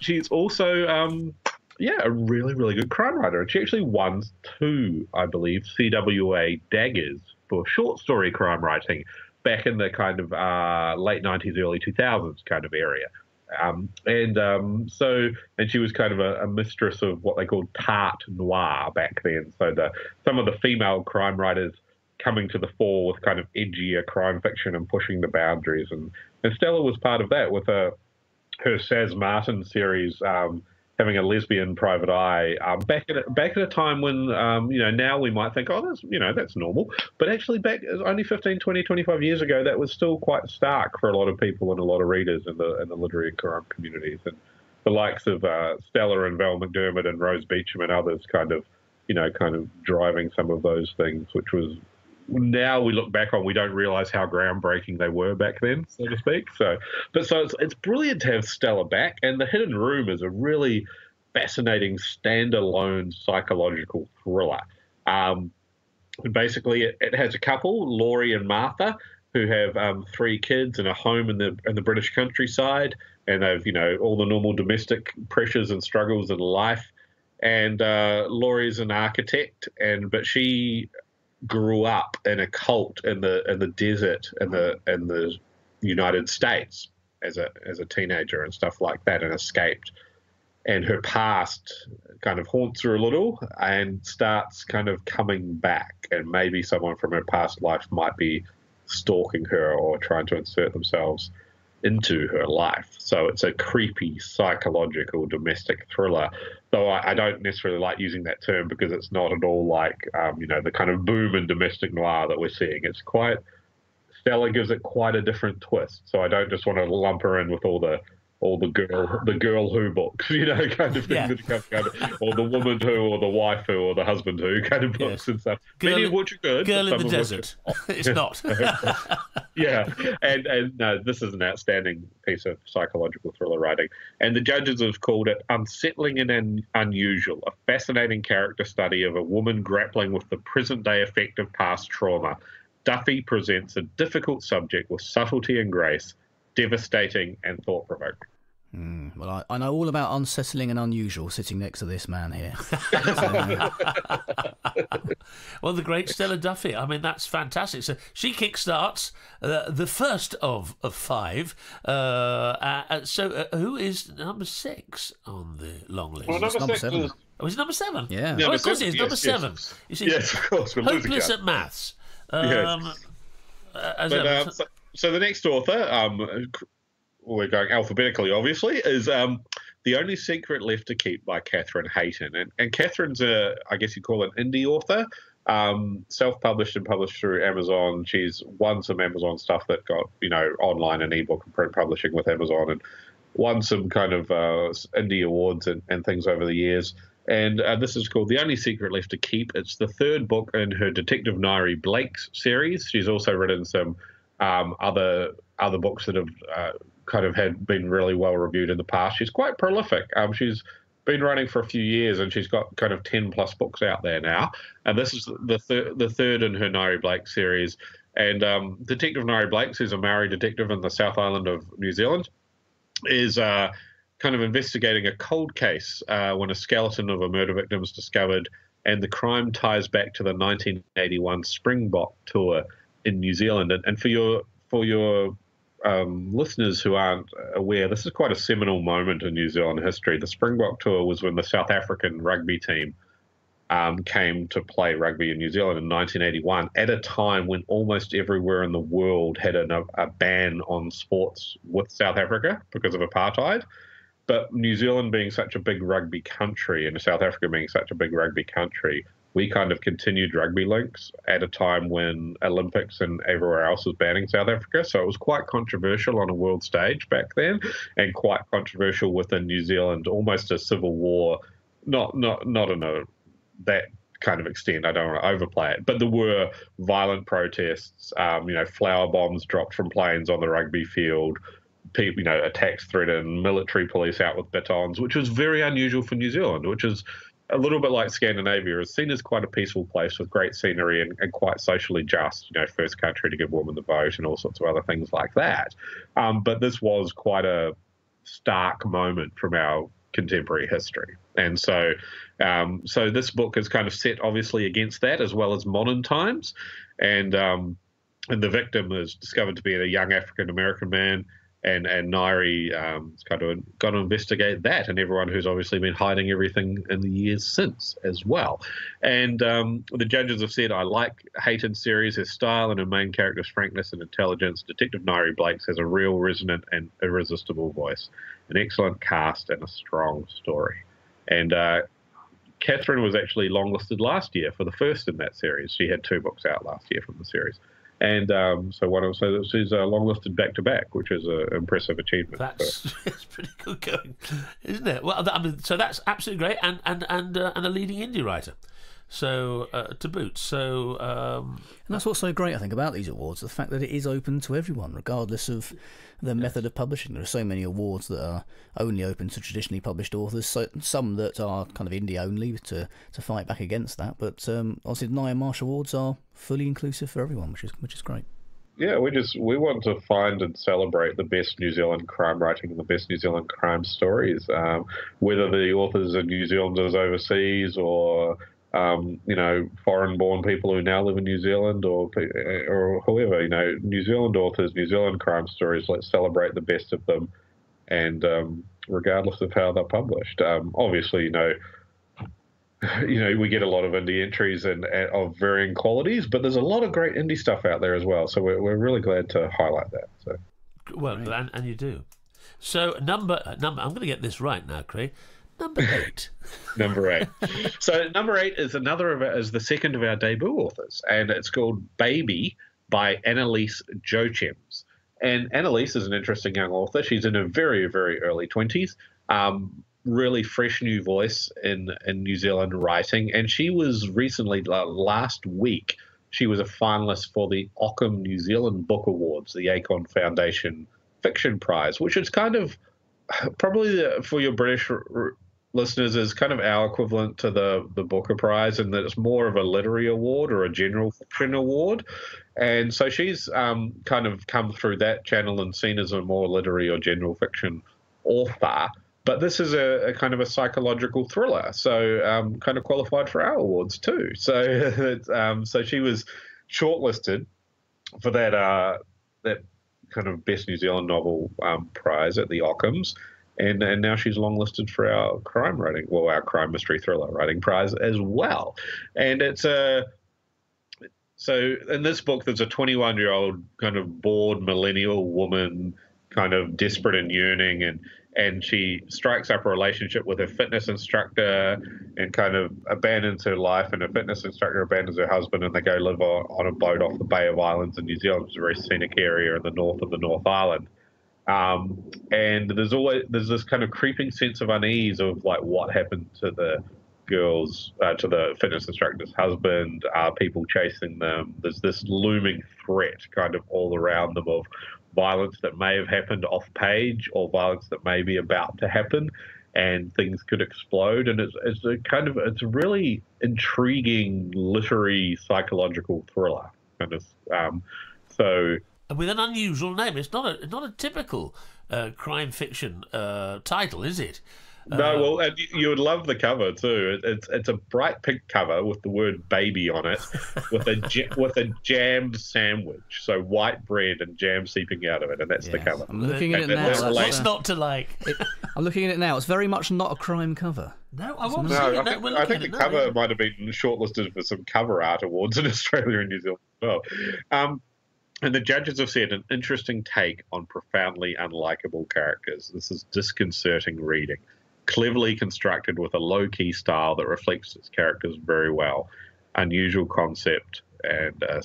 she's also um, yeah, a really, really good crime writer. And she actually won two, I believe, CWA daggers for short story crime writing back in the kind of uh, late 90s, early 2000s kind of area. Um, and um, so, and she was kind of a, a mistress of what they called tart noir back then. So the some of the female crime writers coming to the fore with kind of edgier crime fiction and pushing the boundaries. And, and Stella was part of that with a her Saz Martin series, um, having a lesbian private eye, um, back at a, back at a time when um, you know now we might think, oh, that's you know that's normal, but actually back only 15, 20, 25 years ago, that was still quite stark for a lot of people and a lot of readers in the in the literary crime communities, and the likes of uh, Stella and Val McDermott and Rose Beecham and others, kind of you know, kind of driving some of those things, which was now we look back on, we don't realize how groundbreaking they were back then, so to speak. So, but so it's, it's brilliant to have Stella back, and The Hidden Room is a really fascinating standalone psychological thriller. Um, basically, it, it has a couple, Laurie and Martha, who have um, three kids and a home in the in the British countryside, and they've you know all the normal domestic pressures and struggles in life. And uh, Laurie's an architect, and but she grew up in a cult in the in the desert in the in the United States as a as a teenager and stuff like that, and escaped. And her past kind of haunts her a little, and starts kind of coming back. And maybe someone from her past life might be stalking her or trying to insert themselves into her life. So it's a creepy psychological domestic thriller. Though I, I don't necessarily like using that term because it's not at all like um, you know the kind of boom in domestic noir that we're seeing. It's quite Stella gives it quite a different twist. So I don't just want to lump her in with all the all the girl the girl who books, you know, kind of thing Yeah. kind of, or the woman who, or the wife who, or the husband who kind of books Yes. and stuff. Girl Many of which are good. Girl in the desert. it's not. yeah, and and no, this is an outstanding piece of psychological thriller writing. And the judges have called it unsettling and un- unusual, a fascinating character study of a woman grappling with the present day effect of past trauma. Duffy presents a difficult subject with subtlety and grace, devastating and thought provoking. Mm, well, I, I know all about unsettling and unusual sitting next to this man here. Well, the great Stella Duffy. I mean, that's fantastic. So she kickstarts uh, the first of, of five. Uh, uh, uh, so uh, who is number six on the long list? Well, It's number seven. is- oh, is it number seven? Yeah. Oh, of course it is. seven, Number yes, seven. yes. You see, Yes, of course, we're losing hopeless count. at maths. Yes. Um, uh, as But, ever. so, so the next author, um, we're going alphabetically, obviously, is um, The Only Secret Left to Keep by Katherine Hayton. And, and Katherine's a, I guess you'd call an indie author, um, self-published and published through Amazon. She's won some Amazon stuff that got, you know, online and ebook and print publishing with Amazon and won some kind of uh, indie awards and, and things over the years. And uh, this is called The Only Secret Left to Keep. It's the third book in her Detective Ngaire Blake's series. She's also written some um, other other books that have uh, kind of had been really well reviewed in the past. She's quite prolific. Um, she's been running for a few years and she's got kind of 10 plus books out there now. And this is the, thir- the third in her Ngaire Blake series. And um, Detective Ngaire Blake, who's a Maori detective in the South Island of New Zealand, is uh, kind of investigating a cold case uh, when a skeleton of a murder victim is discovered, and the crime ties back to the 1981 Springbok tour in New Zealand. And, and for your for your um, listeners who aren't aware, this is quite a seminal moment in New Zealand history. The Springbok tour was when the South African rugby team um, came to play rugby in New Zealand in 1981 at a time when almost everywhere in the world had an, a ban on sports with South Africa because of apartheid. But New Zealand being such a big rugby country and South Africa being such a big rugby country, we kind of continued rugby links at a time when Olympics and everywhere else was banning South Africa. So it was quite controversial on a world stage back then, and quite controversial within New Zealand, almost a civil war. Not not not in a that kind of extent. I don't want to overplay it, but there were violent protests. Um, you know, flower bombs dropped from planes on the rugby field. People, you know, attacks threatened. Military police out with batons, which was very unusual for New Zealand, which is a little bit like Scandinavia, is seen as quite a peaceful place with great scenery and, and quite socially just. You know, first country to give women the vote and all sorts of other things like that. Um, but this was quite a stark moment from our contemporary history, and so um, so this book is kind of set obviously against that as well as modern times, and um, and the victim is discovered to be a young African American man. And and Ngaire um, is kind of got to investigate that, and everyone who's obviously been hiding everything in the years since as well. And um, the judges have said, I like Hayton's series, his style, and her main character's frankness and intelligence. Detective Ngaire Blakes has a real, resonant, and irresistible voice, an excellent cast, and a strong story. And uh, Katherine was actually longlisted last year for the first in that series. She had two books out last year from the series. And um, so one of so she's uh, longlisted back to back, which is an impressive achievement. That's it's pretty good going, isn't it? Well, I mean, so that's absolutely great, and and and uh, and a leading indie writer, so uh, to boot. So um, And that's what's so great, I think, about these awards the fact that it is open to everyone, regardless of the method of publishing. There are so many awards that are only open to traditionally published authors, so, some that are kind of indie only to, to fight back against that. But um, obviously, the Ngaio Marsh Awards are fully inclusive for everyone, which is which is great. Yeah, we just we want to find and celebrate the best New Zealand crime writing and the best New Zealand crime stories, um, whether the authors are New Zealanders overseas or um, you know foreign-born people who now live in New Zealand or or whoever. You know, New Zealand authors, New Zealand crime stories. Let's celebrate the best of them, and um, regardless of how they're published. Um, obviously, you know you know, we get a lot of indie entries and, and of varying qualities, but there's a lot of great indie stuff out there as well. So we're, we're really glad to highlight that. So well, and, and you do. So number uh, number, I'm going to get this right now, Craig. Number eight. number eight. so number eight is another of our, is the second of our debut authors, and it's called Baby by Annaleese Jochems. and Annaleese is an interesting young author. She's in her very, very early 20s. Um, really fresh new voice in, in New Zealand writing. And she was recently, last week, she was a finalist for the Ockham New Zealand Book Awards, the Acorn Foundation Fiction Prize, which is kind of probably the, for your British listeners is kind of our equivalent to the the Booker Prize, and that it's more of a literary award or a general fiction award. And so she's um, kind of come through that channel and seen as a more literary or general fiction author. But this is a, a kind of a psychological thriller, so um, kind of qualified for our awards too. So, um, so she was shortlisted for that uh, that kind of best New Zealand novel um, prize at the Ockhams, and and now she's longlisted for our crime writing, well, our crime mystery thriller writing prize as well. And it's a so in this book, there's a 21 year old kind of bored millennial woman, kind of desperate and yearning, and and she strikes up a relationship with her fitness instructor and kind of abandons her life and her fitness instructor abandons her husband and they go live on, on a boat off the Bay of Islands in New Zealand, is a very scenic area in the north of the North Island. Um, and there's always there's this kind of creeping sense of unease of like what happened to the girls uh, to the fitness instructor's husband are people chasing them? There's this looming threat kind of all around them of violence that may have happened off page or violence that may be about to happen and things could explode. And it's, it's a kind of it's a really intriguing literary psychological thriller kind of um, so with an unusual name. It's not a not a typical uh, crime fiction uh, title, is it? No, well, and you would love the cover too. It's it's a bright pink cover with the word "baby" on it, with a with a jammed sandwich, so white bread and jam seeping out of it, and that's the cover. I'm looking at it And now. that's That's, What's not to like? it- I'm looking at it now. It's very much not a crime cover. No, I won't No, see I it. No, think, I think the it now, cover might have been shortlisted for some cover art awards in Australia and New Zealand as well. Um, and the judges have said an interesting take on profoundly unlikable characters. This is disconcerting reading, cleverly constructed with a low key style that reflects its characters very well. Unusual concept, and uh,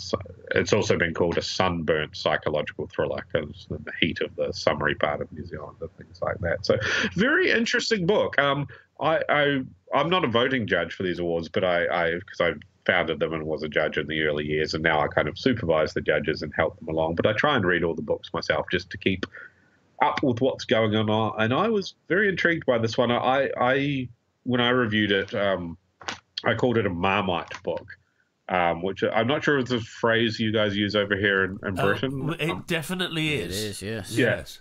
it's also been called a sunburnt psychological thriller because in the heat of the summery part of New Zealand and things like that. So, very interesting book. Um, I, I I'm not a voting judge for these awards, but I I because I founded them and was a judge in the early years, and now I kind of supervise the judges and help them along. But I try and read all the books myself just to keep up with what's going on. And I was very intrigued by this one. I I when I reviewed it, um, I called it a Marmite book. Um, which I'm not sure if it's a phrase you guys use over here in, in Oh, Britain. it Um, definitely It is. is, yes. Yes.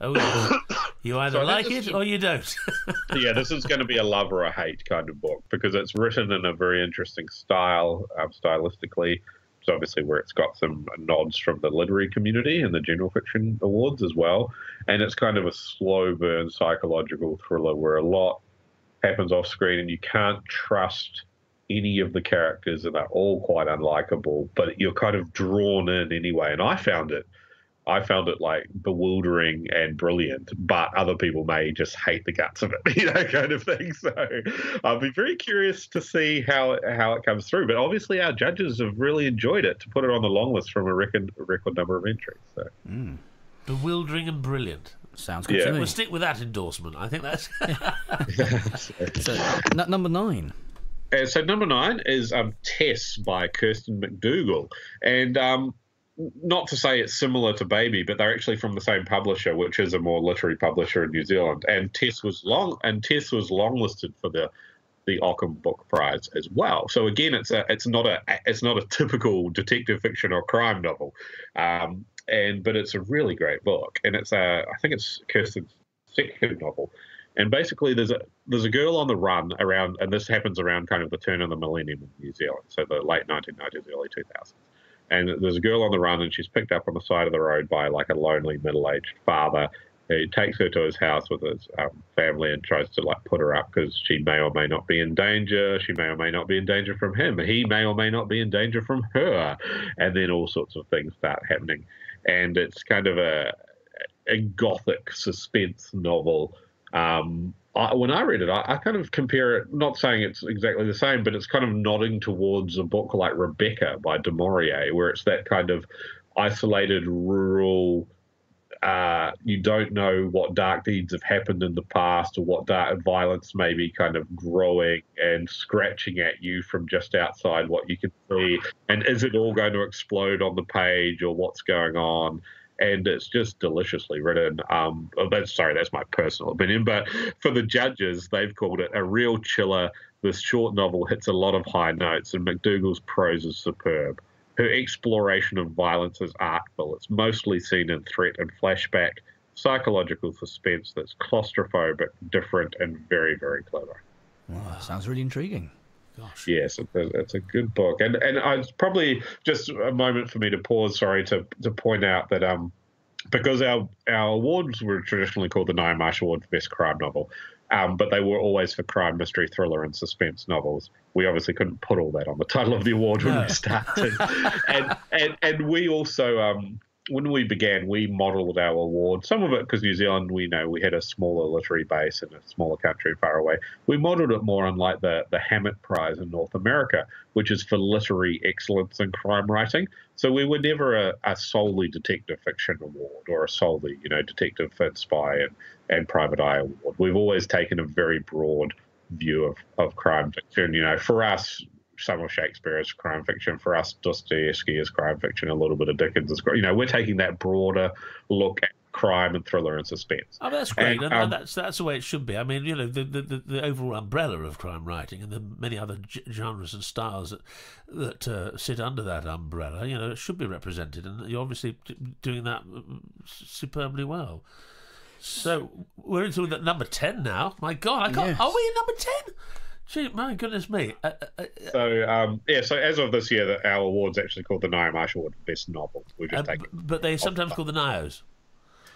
Oh. You either So like it is- or you don't. yeah, this is going to be a love or a hate kind of book because it's written in a very interesting style, um, stylistically. It's obviously where it's got some nods from the literary community and the general fiction awards as well. And it's kind of a slow burn psychological thriller where a lot happens off screen and you can't trust any of the characters and they're all quite unlikable, but you're kind of drawn in anyway. And I found it I found it like bewildering and brilliant, but other people may just hate the guts of it, you know, kind of thing. So I'll be very curious to see how how it comes through. But obviously, our judges have really enjoyed it to put it on the long list from a record record number of entries. So Bewildering and brilliant. Sounds good Yeah. to me. We'll stick with that endorsement. I think that's. So, n- number nine. Uh, so number nine is um, Tess by Kirsten McDougall, and um, not to say it's similar to Baby, but they're actually from the same publisher, which is a more literary publisher in New Zealand. And Tess was long and Tess was longlisted for the the Ockham Book Prize as well. So again, it's a it's not a it's not a typical detective fiction or crime novel, um, and but it's a really great book, and it's a I think it's Kirsten's second novel. And basically, there's a there's a girl on the run around, and this happens around kind of the turn of the millennium in New Zealand, so the late 1990s, early 2000s. And there's a girl on the run, and she's picked up on the side of the road by like a lonely middle-aged father. He takes her to his house with his um, family and tries to like put her up because she may or may not be in danger. She may or may not be in danger from him. He may or may not be in danger from her, and then all sorts of things start happening. And it's kind of a a gothic suspense novel. Um, I, when I read it, I, I kind of compare it, not saying it's exactly the same, but it's kind of nodding towards a book like Rebecca by Du Maurier, where it's that kind of isolated rural uh, you don't know what dark deeds have happened in the past or what dark violence may be kind of growing and scratching at you from just outside what you can see. And is it all going to explode on the page or what's going on? And it's just deliciously written. Um, oh, that's sorry, that's my personal opinion. But for the judges, they've called it a real chiller. This short novel hits a lot of high notes, and McDougall's prose is superb. Her exploration of violence is artful. It's mostly seen in threat and flashback, psychological suspense that's claustrophobic, different, and very, very clever. Wow, sounds really intriguing. Gosh. Yes, it's a, a good book, and and it's probably just a moment for me to pause. Sorry to to point out that um because our our awards were traditionally called the Ngaio Marsh Award for Best Crime Novel, um, but they were always for crime, mystery, thriller, and suspense novels. We obviously couldn't put all that on the title of the award when No. we started, and and and we also um when we began, we modelled our award. Some of it because New Zealand, we know we had a smaller literary base and a smaller country far away. We modelled it more on like the the Hammett Prize in North America, which is for literary excellence in crime writing. So we were never a, a solely detective fiction award or a solely you know detective and spy and and private eye award. We've always taken a very broad view of, of crime fiction. You know, for us, some of Shakespeare is crime fiction. For us, Dostoevsky is crime fiction. A little bit of Dickens is, crime- you know, we're taking that broader look at crime and thriller and suspense. Oh, that's great, And, and, um, and that's that's the way it should be. I mean, you know, the the, the, the overall umbrella of crime writing and the many other g- genres and styles that that uh, sit under that umbrella, you know, it should be represented, and you're obviously doing that mm, superbly well. So we're into the number ten now. My God, I can't. Yes. Are we in number ten? Gee, my goodness me! Uh, uh, uh, So um, yeah, so as of this year, our award's actually called the Ngaio Marsh Award for Best Novel. We're just uh, taking, but they're sometimes call the Ngaios.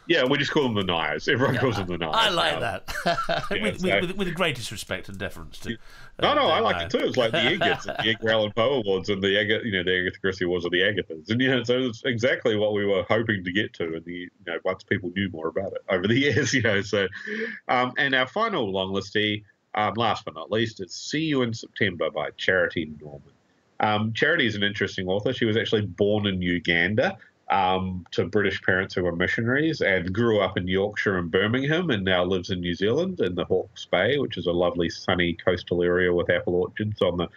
yeah, we just call them the Ngaios. Everyone calls them the Ngaios. I like now. that. Yeah, with, so- with, with the greatest respect and deference to. No, uh, no, I like it too. It's like the Edgars, the Edgar Allan Poe Awards, and the Agatha, you know, the Agatha Christie Awards of the Agathas, and you know, so it's exactly what we were hoping to get to, and the you know, once people knew more about it over the years, you know, so, um, and our final long listee, um, last but not least, it's "See You in September" by Charity Norman. Um, Charity is an interesting author. She was actually born in Uganda um, to British parents who were missionaries and grew up in Yorkshire and Birmingham and now lives in New Zealand in the Hawke's Bay, which is a lovely sunny coastal area with apple orchards on the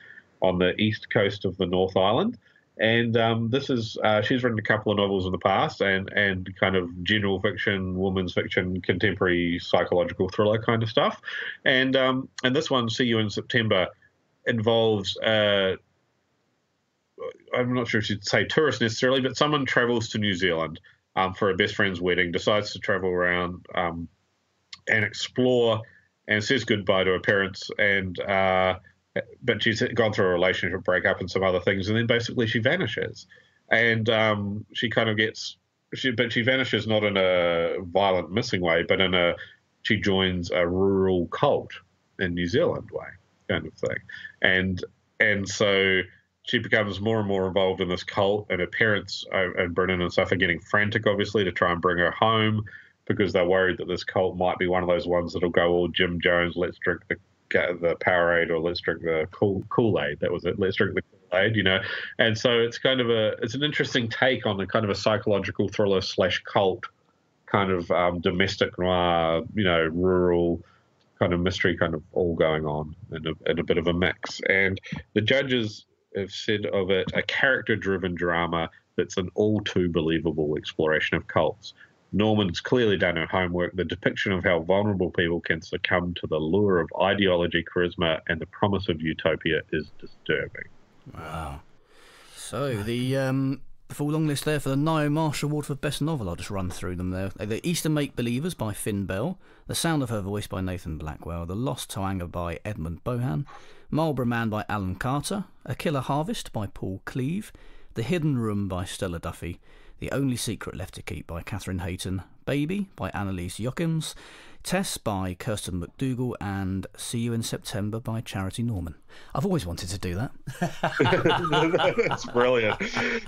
on the east coast of the North Island. And um, this is uh, she's written a couple of novels in the past and and kind of general fiction, women's fiction, contemporary psychological thriller kind of stuff. And um, and this one, See You in September, involves uh, I'm not sure if you'd say tourist necessarily, but someone travels to New Zealand um, for a best friend's wedding, decides to travel around um, and explore, and says goodbye to her parents, and uh, but she's gone through a relationship breakup and some other things, and then basically she vanishes, and um, she kind of gets, she but she vanishes not in a violent missing way, but in a she joins a rural cult in New Zealand way kind of thing, and and so she becomes more and more involved in this cult, and her parents uh, and Brennan and stuff are getting frantic, obviously, to try and bring her home because they're worried that this cult might be one of those ones that'll go all Jim Jones, let's drink the the Powerade or let's drink the Kool Aid. That was it. Let's drink the Kool Aid, you know. And so it's kind of a it's an interesting take on a kind of a psychological thriller slash cult kind of um, domestic noir, you know, rural kind of mystery kind of all going on and a, in a bit of a mix. And the judges have said of it a character driven drama that's an all too believable exploration of cults. Norman's clearly done her homework. The depiction of how vulnerable people can succumb to the lure of ideology, charisma, and the promise of utopia is disturbing. Wow. So the um, the full long list there for the Ngaio Marsh Award for Best Novel. I'll just run through them there. The Easter Make Believers by Finn Bell, The Sound of Her Voice by Nathan Blackwell, The Lost Taonga by Edmund Bohan, Marlborough Man by Alan Carter, A Killer Harvest by Paul Cleave, The Hidden Room by Stella Duffy, The Only Secret Left to Keep by Katherine Hayton, Baby by Annaleese Jochems, Tess by Kirsten McDougall, and See You in September by Charity Norman. I've always wanted to do that. That's brilliant.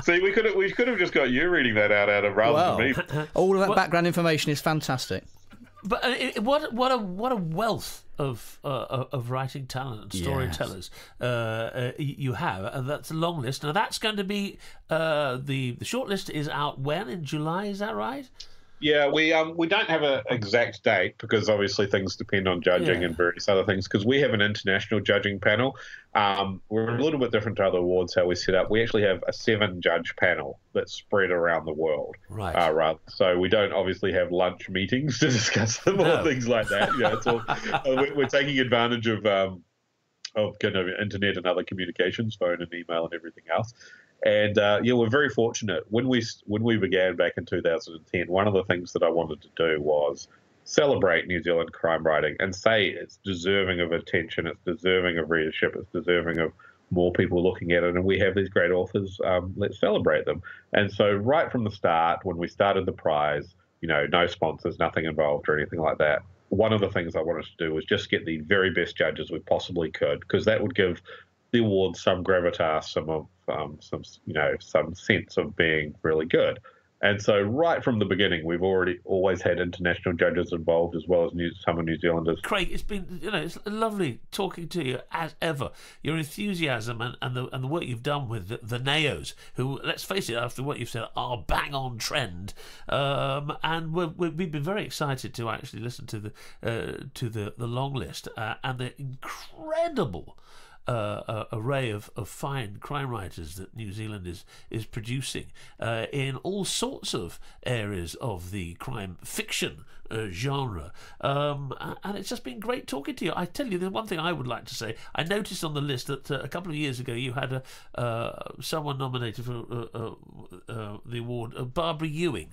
See, we could have, we could have just got you reading that out, Adam, rather Wow. than me. All of that What- background information is fantastic. But uh, it, what what a what a wealth of uh, of writing talent and storytellers uh, uh, you have, and that's a long list. Now that's going to be uh, the the short list is out when in July. Is that right? Yeah, we um we don't have an exact date because obviously things depend on judging Yeah. and various other things. Because we have an international judging panel. Um, we're a little bit different to other awards how we set up. We actually have a seven judge panel that's spread around the world. Right. Uh, rather, so we don't obviously have lunch meetings to discuss them No. or things like that. You know, it's all, uh, we're, we're taking advantage of um, of kind of internet and other communications, phone and email and everything else. And uh, yeah, we're very fortunate. When we when we began back in 2010, one of the things that I wanted to do was celebrate New Zealand crime writing and say it's deserving of attention, it's deserving of readership, it's deserving of more people looking at it. And we have these great authors. Um, let's celebrate them. And so right from the start, when we started the prize, you know, no sponsors, nothing involved or anything like that. One of the things I wanted to do was just get the very best judges we possibly could, because that would give the awards some gravitas, some of um, some you know some sense of being really good. And so right from the beginning, we've already always had international judges involved as well as New, some of New Zealanders. Craig, it's been you know it's lovely talking to you as ever. Your enthusiasm and, and the and the work you've done with the, the Ngaios, who let's face it, after what you've said, are bang on trend. Um, and we we've been very excited to actually listen to the uh, to the the long list uh, and the incredible. Uh, array of, of fine crime writers that New Zealand is is producing uh, in all sorts of areas of the crime fiction uh, genre, um, and it's just been great talking to you. I tell you, the one thing I would like to say, I noticed on the list that uh, a couple of years ago you had a uh, someone nominated for uh, the award, Barbara Ewing.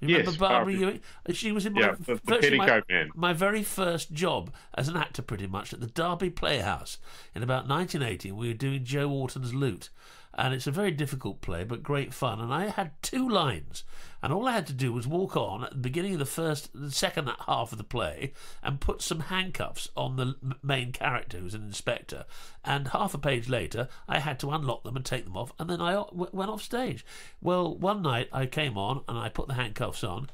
You remember Yes, Barbara Barbara- Ewing? Uh, she was in my, Yeah, the- the my- Man. my very first job as an actor, pretty much, at the Derby Playhouse in about 1980. We were doing Joe Orton's Loot. And it's a very difficult play, but great fun. And I had two lines, and all I had to do was walk on at the beginning of the first, the second half of the play, and put some handcuffs on the main character, who's an inspector. And half a page later, I had to unlock them and take them off, and then I went off stage. Well, one night I came on and I put the handcuffs on,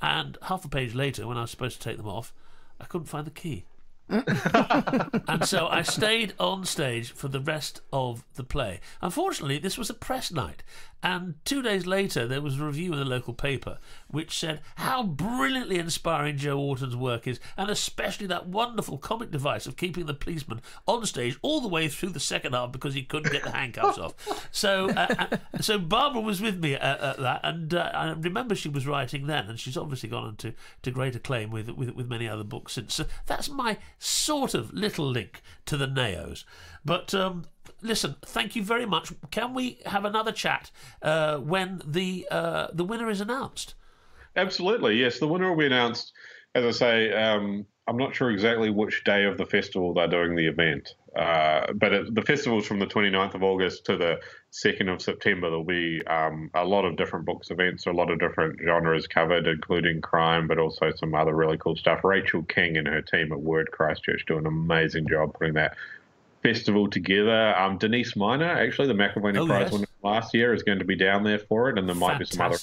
and half a page later, when I was supposed to take them off, I couldn't find the key. and so I stayed on stage for the rest of the play. Unfortunately, this was a press night, and two days later there was a review in the local paper which said how brilliantly inspiring Joe Orton's work is, and especially that wonderful comic device of keeping the policeman on stage all the way through the second half because he couldn't get the handcuffs off. So, uh, uh, so Barbara was with me at, at that, and uh, I remember she was writing then, and she's obviously gone on to, to great acclaim with, with with many other books since. So that's my sort of little link to the Ngaios. But um, listen, thank you very much. Can we have another chat uh, when the uh, the winner is announced? Absolutely, yes. The winner will be announced. As I say, um, I'm not sure exactly which day of the festival they're doing the event, uh, but it, the festival's from the 29th of August to the 2nd of September. There'll be um, a lot of different books events, a lot of different genres covered, including crime, but also some other really cool stuff. Rachel King and her team at Word Christchurch do an amazing job putting that festival together. Um, Denise Mina, actually, the McIlvanney Oh, Prize yes. winner last year, is going to be down there for it, and there might be some other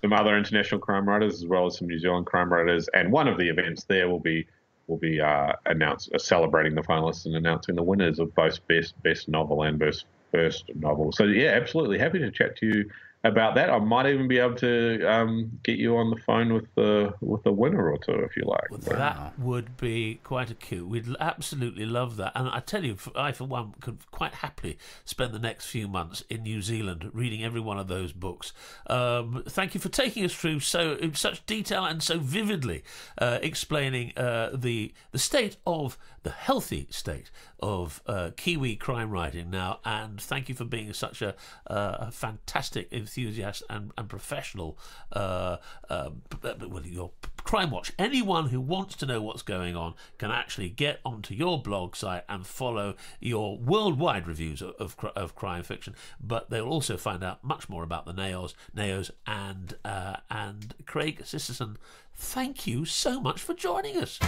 some other international crime writers as well as some New Zealand crime writers. And one of the events there will be will be uh, uh, celebrating the finalists and announcing the winners of both best best novel and best first novel. So yeah, absolutely happy to chat to you about that. I might even be able to um, get you on the phone with the with a winner or two if you like. Well, that would be quite a coup. We'd absolutely love that. And I tell you, I, for one, could quite happily spend the next few months in New Zealand reading every one of those books. Um, thank you for taking us through so in such detail and so vividly uh, explaining uh, the the state of the healthy state of uh, Kiwi crime writing now. And thank you for being such a, uh, a fantastic enthusiast and, and professional. Uh, uh, well, your Crime Watch. Anyone who wants to know what's going on can actually get onto your blog site and follow your worldwide reviews of, of, of crime fiction. But they'll also find out much more about the Ngaios, Ngaios, and uh, and Craig Sisterson. Thank you so much for joining us.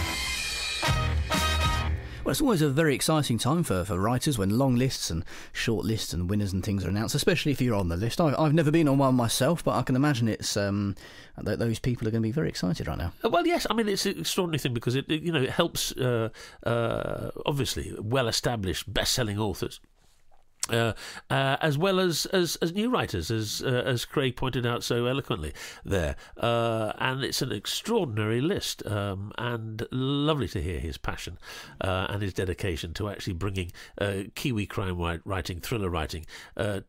Well, it's always a very exciting time for, for writers when long lists and short lists and winners and things are announced, especially if you're on the list. I've, I've never been on one myself, but I can imagine it's um, th- those people are going to be very excited right now. Uh, Well, yes, I mean it's an extraordinary thing because it, it, you know it helps uh, uh, obviously well-established best-selling authors Uh, uh, as well as, as, as new writers, as uh, as Craig pointed out so eloquently there, uh, and it's an extraordinary list, um, and lovely to hear his passion uh, and his dedication to actually bringing Kiwi crime writing, thriller writing,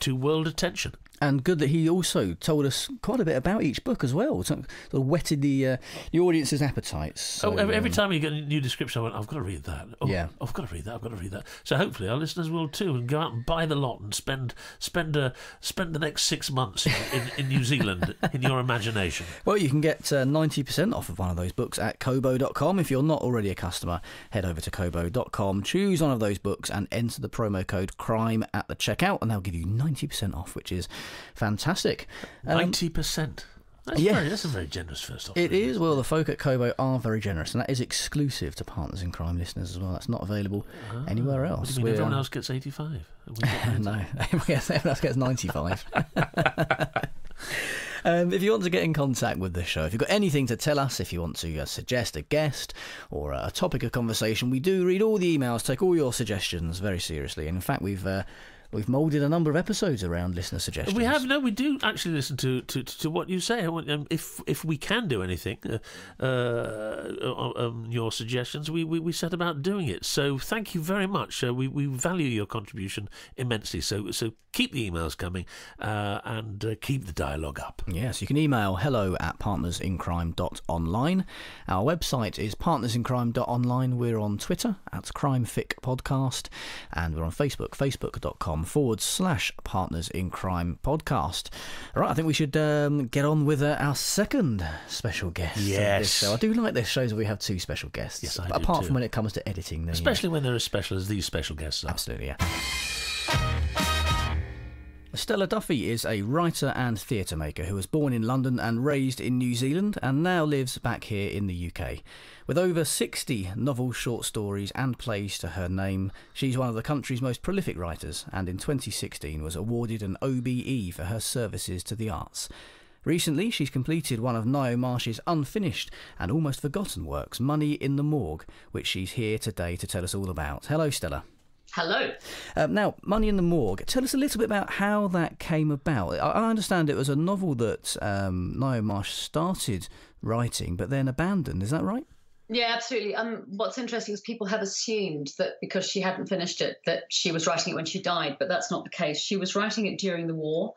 to world attention and good that he also told us quite a bit about each book as well. Sort of whetted the uh, the audience's appetites. So, oh, every, every, um, time you get a new description, I went, I've got to read that. Oh, yeah, I've got to read that. I've got to read that. So hopefully our listeners will too, and go out and buy the lot and spend spend uh, spend the next six months in, in, in New Zealand in your imagination. Well, you can get uh, ninety percent off of one of those books at Kobo.com. If you're not already a customer, head over to Kobo.com, choose one of those books, and enter the promo code Crime at the checkout, and they'll give you ninety percent off, which is fantastic. Um, ninety um, percent. That's, yeah. very, that's a very generous first offer. It is. Well, the folk at Kobo are very generous, and that is exclusive to Partners in Crime listeners as well. That's not available ah, anywhere else. What do you mean everyone else gets 85? no, everyone else gets 95. Um, if you want to get in contact with the show, if you've got anything to tell us, if you want to uh, suggest a guest or a topic of conversation, we do read all the emails, take all your suggestions very seriously. And in fact, we've uh, we've moulded a number of episodes around listener suggestions. We have no, we do actually listen to to, to what you say. Um, if if we can do anything, uh, uh, um, your suggestions, we, we, we set about doing it. So thank you very much. Uh, we we value your contribution immensely. So so keep the emails coming uh, and uh, keep the dialogue up. Yes, you can email hello at partnersincrime.online. Our website is partnersincrime.online. We're on Twitter at CrimeFic Podcast, and we're on Facebook, facebook.com forward slash partners in crime podcast. All right, I think we should um, get on with uh, our second special guest. Yes. show. I do like this shows where we have two special guests. Yes, I Apart from when it comes to editing. Especially when they're as special as these special guests are. Absolutely, yeah. Stella Duffy is a writer and theatre maker who was born in London and raised in New Zealand and now lives back here in the UK. With over 60 novels, short stories, and plays to her name, she's one of the country's most prolific writers and in 2016 was awarded an OBE for her services to the arts. Recently, she's completed one of Ngaio Marsh's unfinished and almost forgotten works, Money in the Morgue, which she's here today to tell us all about. Hello, Stella. Hello. Um, now, Money in the Morgue. Tell us a little bit about how that came about. I, I understand it was a novel that um, Ngaio Marsh started writing but then abandoned. Is that right? Yeah, absolutely. Um, what's interesting is people have assumed that because she hadn't finished it, that she was writing it when she died, but that's not the case. She was writing it during the war.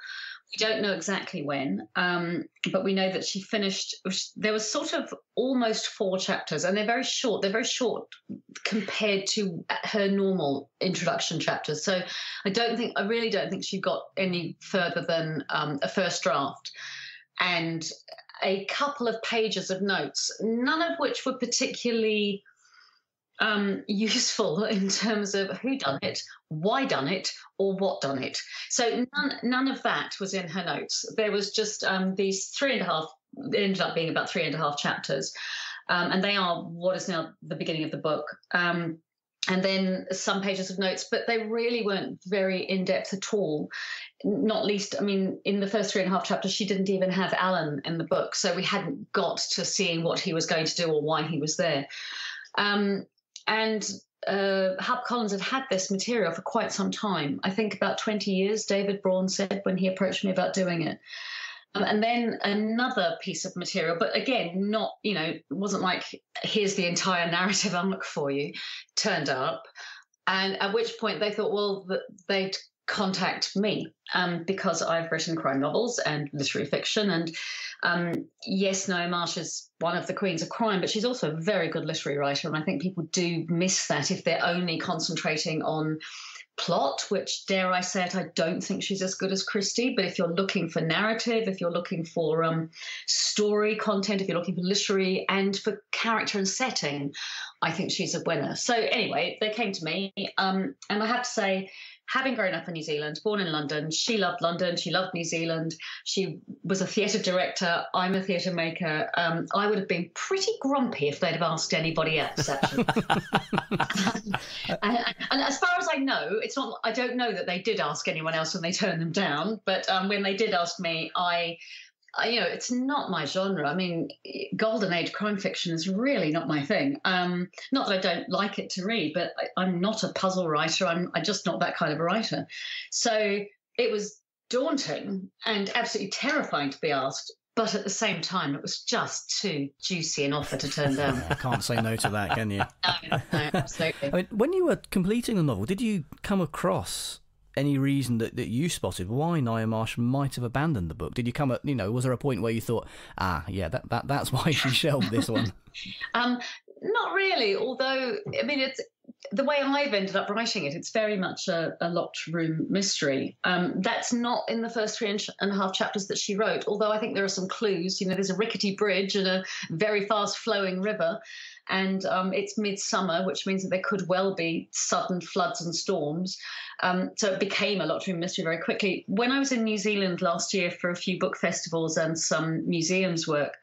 We don't know exactly when, um, but we know that she finished. There was sort of almost four chapters, and they're very short. They're very short compared to her normal introduction chapters. So I don't think, I really don't think she got any further than um, a first draft. And a couple of pages of notes, none of which were particularly um, useful in terms of who done it, why done it, or what done it. So none, none of that was in her notes. There was just um, these three and a half, it ended up being about three and a half chapters. Um, and they are what is now the beginning of the book. Um, and then some pages of notes, but they really weren't very in depth at all. Not least, I mean, in the first three and a half chapters, she didn't even have Alleyn in the book, so we hadn't got to seeing what he was going to do or why he was there. Um, and uh, Harper Collins had had this material for quite some time. I think about 20 years, David Brawn said when he approached me about doing it. Um, and then another piece of material, but again, not, you know, it wasn't like, here's the entire narrative i arc for you, turned up. And at which point they thought, well, they'd contact me um, because I've written crime novels and literary fiction. And um, yes, Ngaio Marsh is one of the queens of crime, but she's also a very good literary writer. And I think people do miss that if they're only concentrating on plot, which dare I say it, I don't think she's as good as Christie. But if you're looking for narrative, if you're looking for um, story content, if you're looking for literary and for character and setting, I think she's a winner. So anyway, they came to me, um, and I have to say, having grown up in New Zealand, born in London, she loved London, she loved New Zealand. She was a theatre director. I'm a theatre maker. Um, I would have been pretty grumpy if they'd have asked anybody else, actually. and, and, as far as I know, it's not. I don't know that they did ask anyone else and they turned them down. But um, when they did ask me, I you know, it's not my genre. I mean, golden age crime fiction is really not my thing. Um, not that I don't like it to read, but I, am not a puzzle writer. I'm, I'm just not that kind of a writer. So it was daunting and absolutely terrifying to be asked. But at the same time, it was just too juicy an offer to turn down. I can't say no to that, can you? no, no, absolutely. I mean, when you were completing the novel, did you come across any reason that, that you spotted why Ngaio Marsh might have abandoned the book? Did you come at, you know, was there a point where you thought, ah, yeah, that, that that's why she shelved this one? um, not really, although, I mean, it's the way I've ended up writing it, it's very much a, a locked room mystery. Um, that's not in the first three and a half chapters that she wrote, although I think there are some clues. You know, there's a rickety bridge and a very fast flowing river and um, it's midsummer, which means that there could well be sudden floods and storms. Um, so it became a Room mystery very quickly. When I was in New Zealand last year for a few book festivals and some museums work,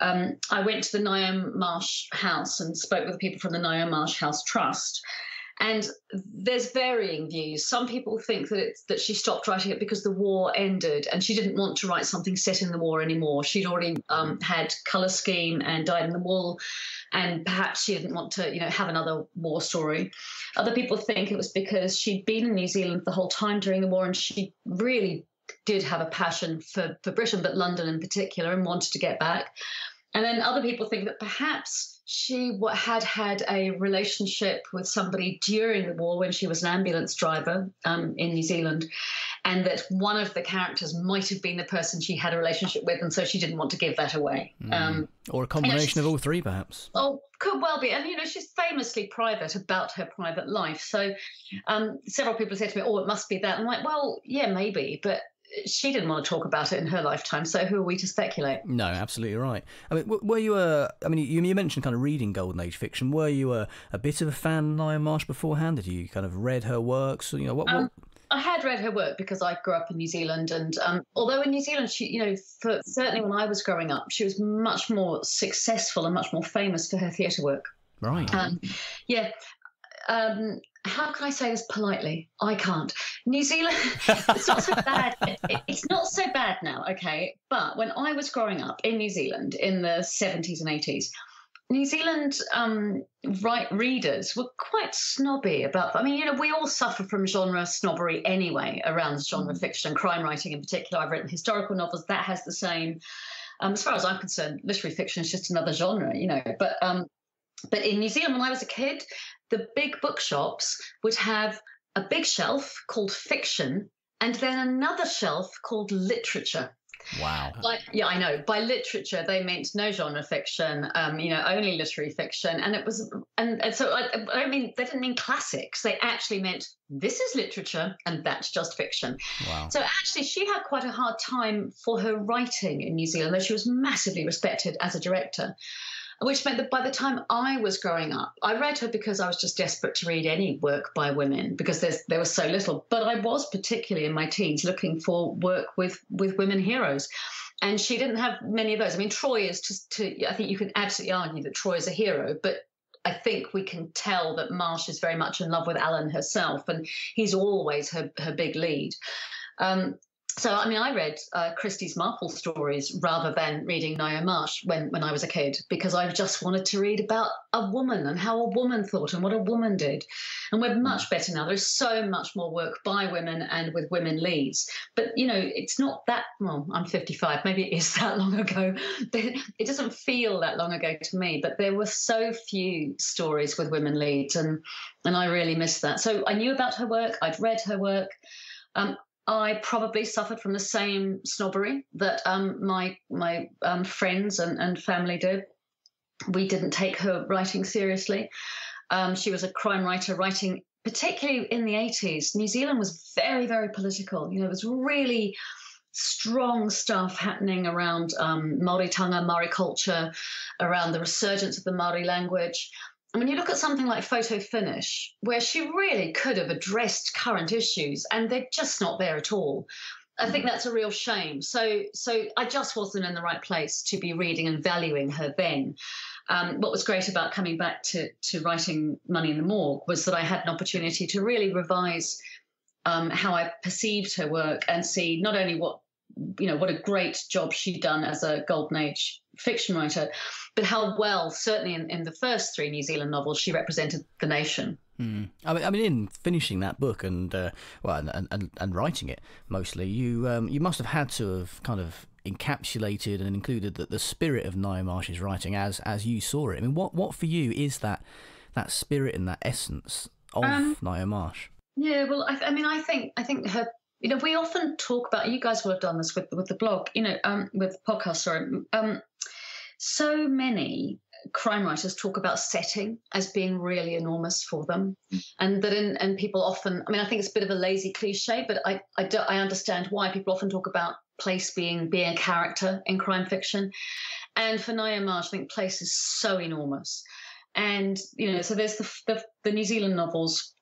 um, I went to the Ngaio Marsh House and spoke with the people from the Ngaio Marsh House Trust. And there's varying views. Some people think that it's that she stopped writing it because the war ended and she didn't want to write something set in the war anymore. She'd already um, had Colour Scheme and Dyed in the Wool, and perhaps she didn't want to, you know, have another war story. Other people think it was because she'd been in New Zealand the whole time during the war and she really did have a passion for, for Britain, but London in particular, and wanted to get back. And then other people think that perhaps she had had a relationship with somebody during the war when she was an ambulance driver um, in New Zealand, and that one of the characters might have been the person she had a relationship with, and so she didn't want to give that away. Mm. Um, or a combination you know, of all three, perhaps. Oh, could well be. And you know, she's famously private about her private life. So um, several people say to me, "Oh, it must be that." I'm like, "Well, yeah, maybe, but." She didn't want to talk about it in her lifetime, so who are we to speculate? No, absolutely right. I mean, were you a? I mean, you, you mentioned kind of reading Golden Age fiction. Were you a, a bit of a fan of Ngaio Marsh beforehand? Did you kind of read her works? You know, what, um, what... I had read her work because I grew up in New Zealand, and um, although in New Zealand, she, you know, for, certainly when I was growing up, she was much more successful and much more famous for her theatre work. Right. Um, yeah. Um, how can I say this politely? I can't. New Zealand, it's not so bad. It's not so bad now, okay? But when I was growing up in New Zealand in the 70s and 80s, New Zealand um, right readers were quite snobby about. I mean, you know, we all suffer from genre snobbery anyway around genre mm. fiction, crime writing in particular. I've written historical novels that has the same. Um, as far as I'm concerned, literary fiction is just another genre, you know. But um, but in New Zealand, when I was a kid, the big bookshops would have a big shelf called fiction and then another shelf called literature. Wow. Like, yeah, I know. By literature, they meant no genre fiction, um, you know, only literary fiction. And it was, and, and so I, I mean, they didn't mean classics. They actually meant this is literature and that's just fiction. Wow. So actually, she had quite a hard time for her writing in New Zealand, though she was massively respected as a director which meant that by the time I was growing up, I read her because I was just desperate to read any work by women because there was so little. But I was particularly in my teens looking for work with with women heroes. And she didn't have many of those. I mean, Troy is just to, I think you can absolutely argue that Troy is a hero, but I think we can tell that Marsh is very much in love with Alleyn herself, and he's always her, her big lead. Um, so I mean, I read uh, Christie's Marple stories rather than reading Ngaio Marsh when when I was a kid because I just wanted to read about a woman and how a woman thought and what a woman did. And we're much better now. There's so much more work by women and with women leads. But you know, it's not that. Well, I'm 55. Maybe it is that long ago. It doesn't feel that long ago to me. But there were so few stories with women leads, and and I really missed that. So I knew about her work. I'd read her work. Um, I probably suffered from the same snobbery that um, my my um, friends and, and family did. We didn't take her writing seriously. Um, she was a crime writer writing, particularly in the 80s. New Zealand was very, very political. You know, it was really strong stuff happening around um, Maoritanga, Maori culture, around the resurgence of the Maori language. And when you look at something like Photo Finish, where she really could have addressed current issues, and they're just not there at all. I think mm. that's a real shame. So, so I just wasn't in the right place to be reading and valuing her then. Um, what was great about coming back to to writing Money in the Morgue was that I had an opportunity to really revise um, how I perceived her work and see not only what you know what a great job she'd done as a golden age fiction writer, but how well, certainly in, in the first three New Zealand novels, she represented the nation. Mm. I mean, I mean, in finishing that book and uh, well, and, and, and writing it mostly, you um, you must have had to have kind of encapsulated and included the, the spirit of Ngaio Marsh's writing as as you saw it. I mean, what what for you is that that spirit and that essence of um, Ngaio Marsh? Yeah, well, I, I mean, I think I think her you know, we often talk about. You guys will have done this with with the blog, you know, um, with podcast. Sorry, um, so many crime writers talk about setting as being really enormous for them, and that in, and people often. I mean, I think it's a bit of a lazy cliche, but I I, do, I understand why people often talk about place being being a character in crime fiction, and for Ngaio Marsh, I think place is so enormous, and you know, so there's the the, the New Zealand novels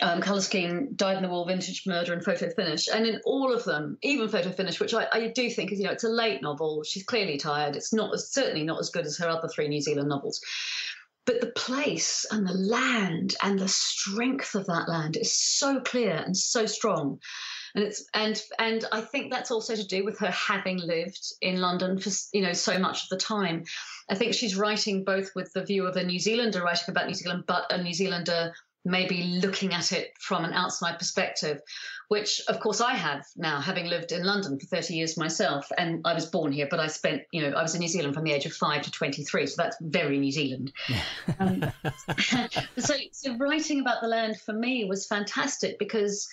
um, Colour Scheme, Dyed in the Wool, Vintage Murder, and Photo Finish. And in all of them, even Photo Finish, which I, I, do think is, you know, it's a late novel. She's clearly tired. It's not as, certainly not as good as her other three New Zealand novels. But the place and the land and the strength of that land is so clear and so strong. And it's and and I think that's also to do with her having lived in London for you know so much of the time. I think she's writing both with the view of a New Zealander writing about New Zealand, but a New Zealander maybe looking at it from an outside perspective, which of course I have now, having lived in London for 30 years myself. And I was born here, but I spent, you know, I was in New Zealand from the age of five to 23. So that's very New Zealand. um, so, so writing about the land for me was fantastic because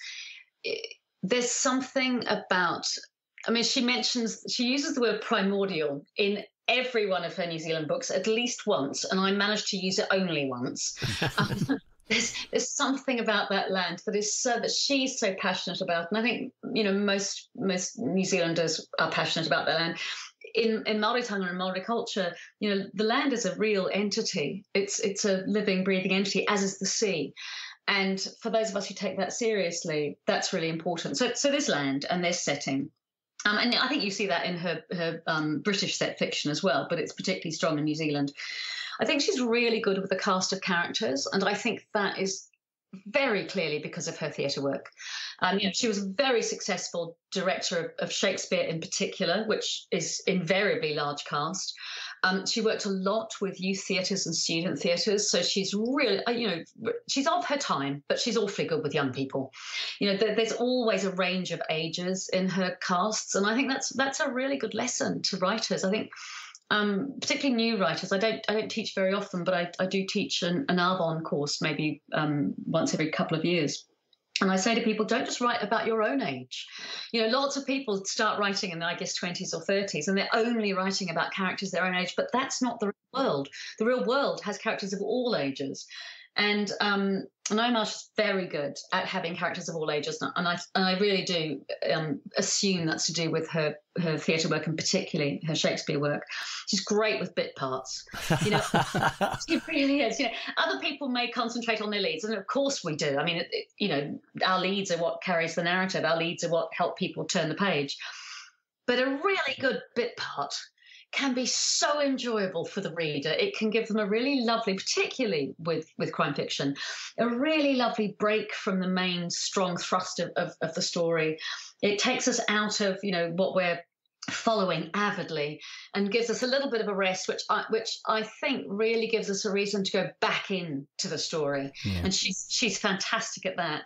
it, there's something about, I mean, she mentions, she uses the word primordial in every one of her New Zealand books at least once, and I managed to use it only once. Um, there's there's something about that land that is so that she's so passionate about, and I think you know most most New Zealanders are passionate about their land. In in Maori tongue and Maori culture, you know, the land is a real entity. It's it's a living, breathing entity, as is the sea. And for those of us who take that seriously, that's really important. So so this land and this setting um, and I think you see that in her her um, British set fiction as well, but it's particularly strong in New Zealand. I think she's really good with the cast of characters, and I think that is very clearly because of her theatre work. Um, you know, she was a very successful director of, of, Shakespeare in particular, which is invariably large cast. Um, she worked a lot with youth theatres and student theatres, so she's really, uh, you know, she's of her time, but she's awfully good with young people. You know, there, there's always a range of ages in her casts, and I think that's that's a really good lesson to writers. I think um, particularly new writers. I don't I don't teach very often, but I, I do teach an, an Arvon course maybe um, once every couple of years. And I say to people, don't just write about your own age. You know, lots of people start writing in, their I guess, 20s or 30s, and they're only writing about characters their own age, but that's not the real world. The real world has characters of all ages. And um, is very good at having characters of all ages, and I and I really do um, assume that's to do with her her theatre work and particularly her Shakespeare work. She's great with bit parts. You know, she really is. You know, other people may concentrate on their leads, and of course we do. I mean, it, you know, our leads are what carries the narrative. Our leads are what help people turn the page. But a really good bit part can be so enjoyable for the reader. It can give them a really lovely, particularly with, with crime fiction, a really lovely break from the main strong thrust of, of, of the story. It takes us out of, you know, what we're following avidly and gives us a little bit of a rest which I, which I think really gives us a reason to go back into the story yeah. and she's she's fantastic at that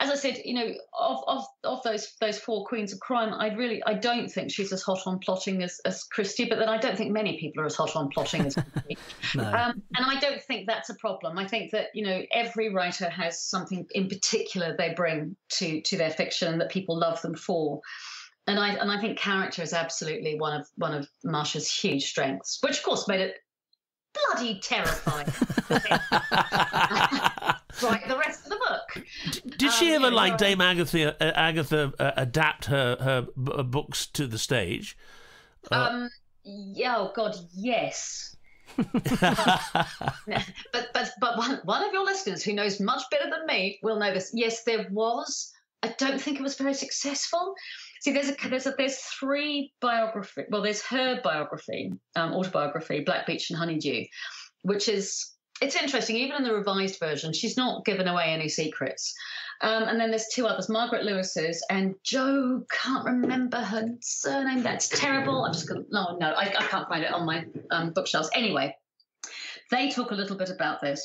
as I said, you know, of, of of those those four queens of crime, I really I don't think she's as hot on plotting as, as Christie, but then I don't think many people are as hot on plotting as Christie. no. um, and I don't think that's a problem. I think that you know every writer has something in particular they bring to to their fiction that people love them for. And I and I think character is absolutely one of one of Marsh's huge strengths, which of course made it bloody terrifying. right, the rest of the book. Did she um, ever, like Dame Agatha, uh, Agatha uh, adapt her her b- uh, books to the stage? Uh, um, yeah, oh God, yes. but but but one, one of your listeners who knows much better than me will know this. Yes, there was. I don't think it was very successful. See, there's a there's a, there's three biography. Well, there's her biography, um, autobiography, Black Beach and Honeydew, which is it's interesting. Even in the revised version, she's not given away any secrets. Um, and then there's two others, Margaret Lewis's and Joe. Can't remember her surname. That's terrible. I'm just gonna no, no, I, I can't find it on my um, bookshelves. Anyway, they talk a little bit about this.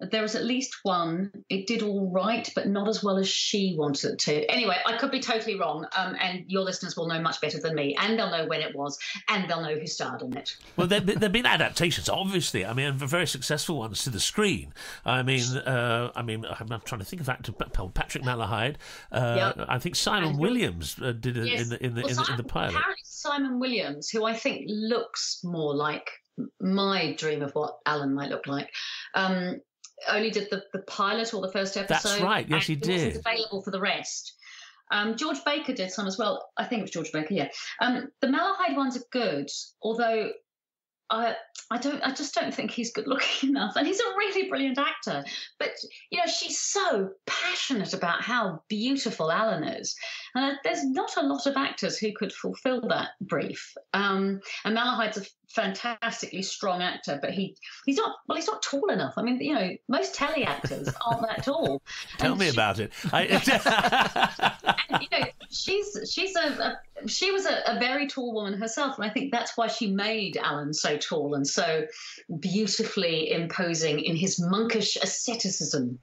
There was at least one. It did all right, but not as well as she wanted it to. Anyway, I could be totally wrong, um, and your listeners will know much better than me, and they'll know when it was, and they'll know who starred in it. Well, there have been adaptations, obviously. I mean, very successful ones to the screen. I mean, uh, I mean, I'm, trying to think of actor Patrick Malahide. Uh, yep. I think Simon and Williams uh, did it yes. in the in the, well, in, the, in the pilot. Apparently, Simon Williams, who I think looks more like my dream of what Alleyn might look like. Um, only did the, the pilot or the first episode. That's right. Yes, he did. available for the rest. Um, George Baker did some as well. I think it was George Baker. Yeah. Um, the Malahide ones are good, although I I don't I just don't think he's good looking enough. And he's a really brilliant actor. But you know, she's so passionate about how beautiful Alleyn is. And there's not a lot of actors who could fulfill that brief. Um, and Malahide's a fantastically strong actor, but he he's not well. He's not tall enough. I mean, you know, most telly actors aren't that tall. Tell and me she, about it. I, and, you know, she's she's a, a she was a, a, very tall woman herself, and I think that's why she made Alleyn so tall and so beautifully imposing in his monkish asceticism.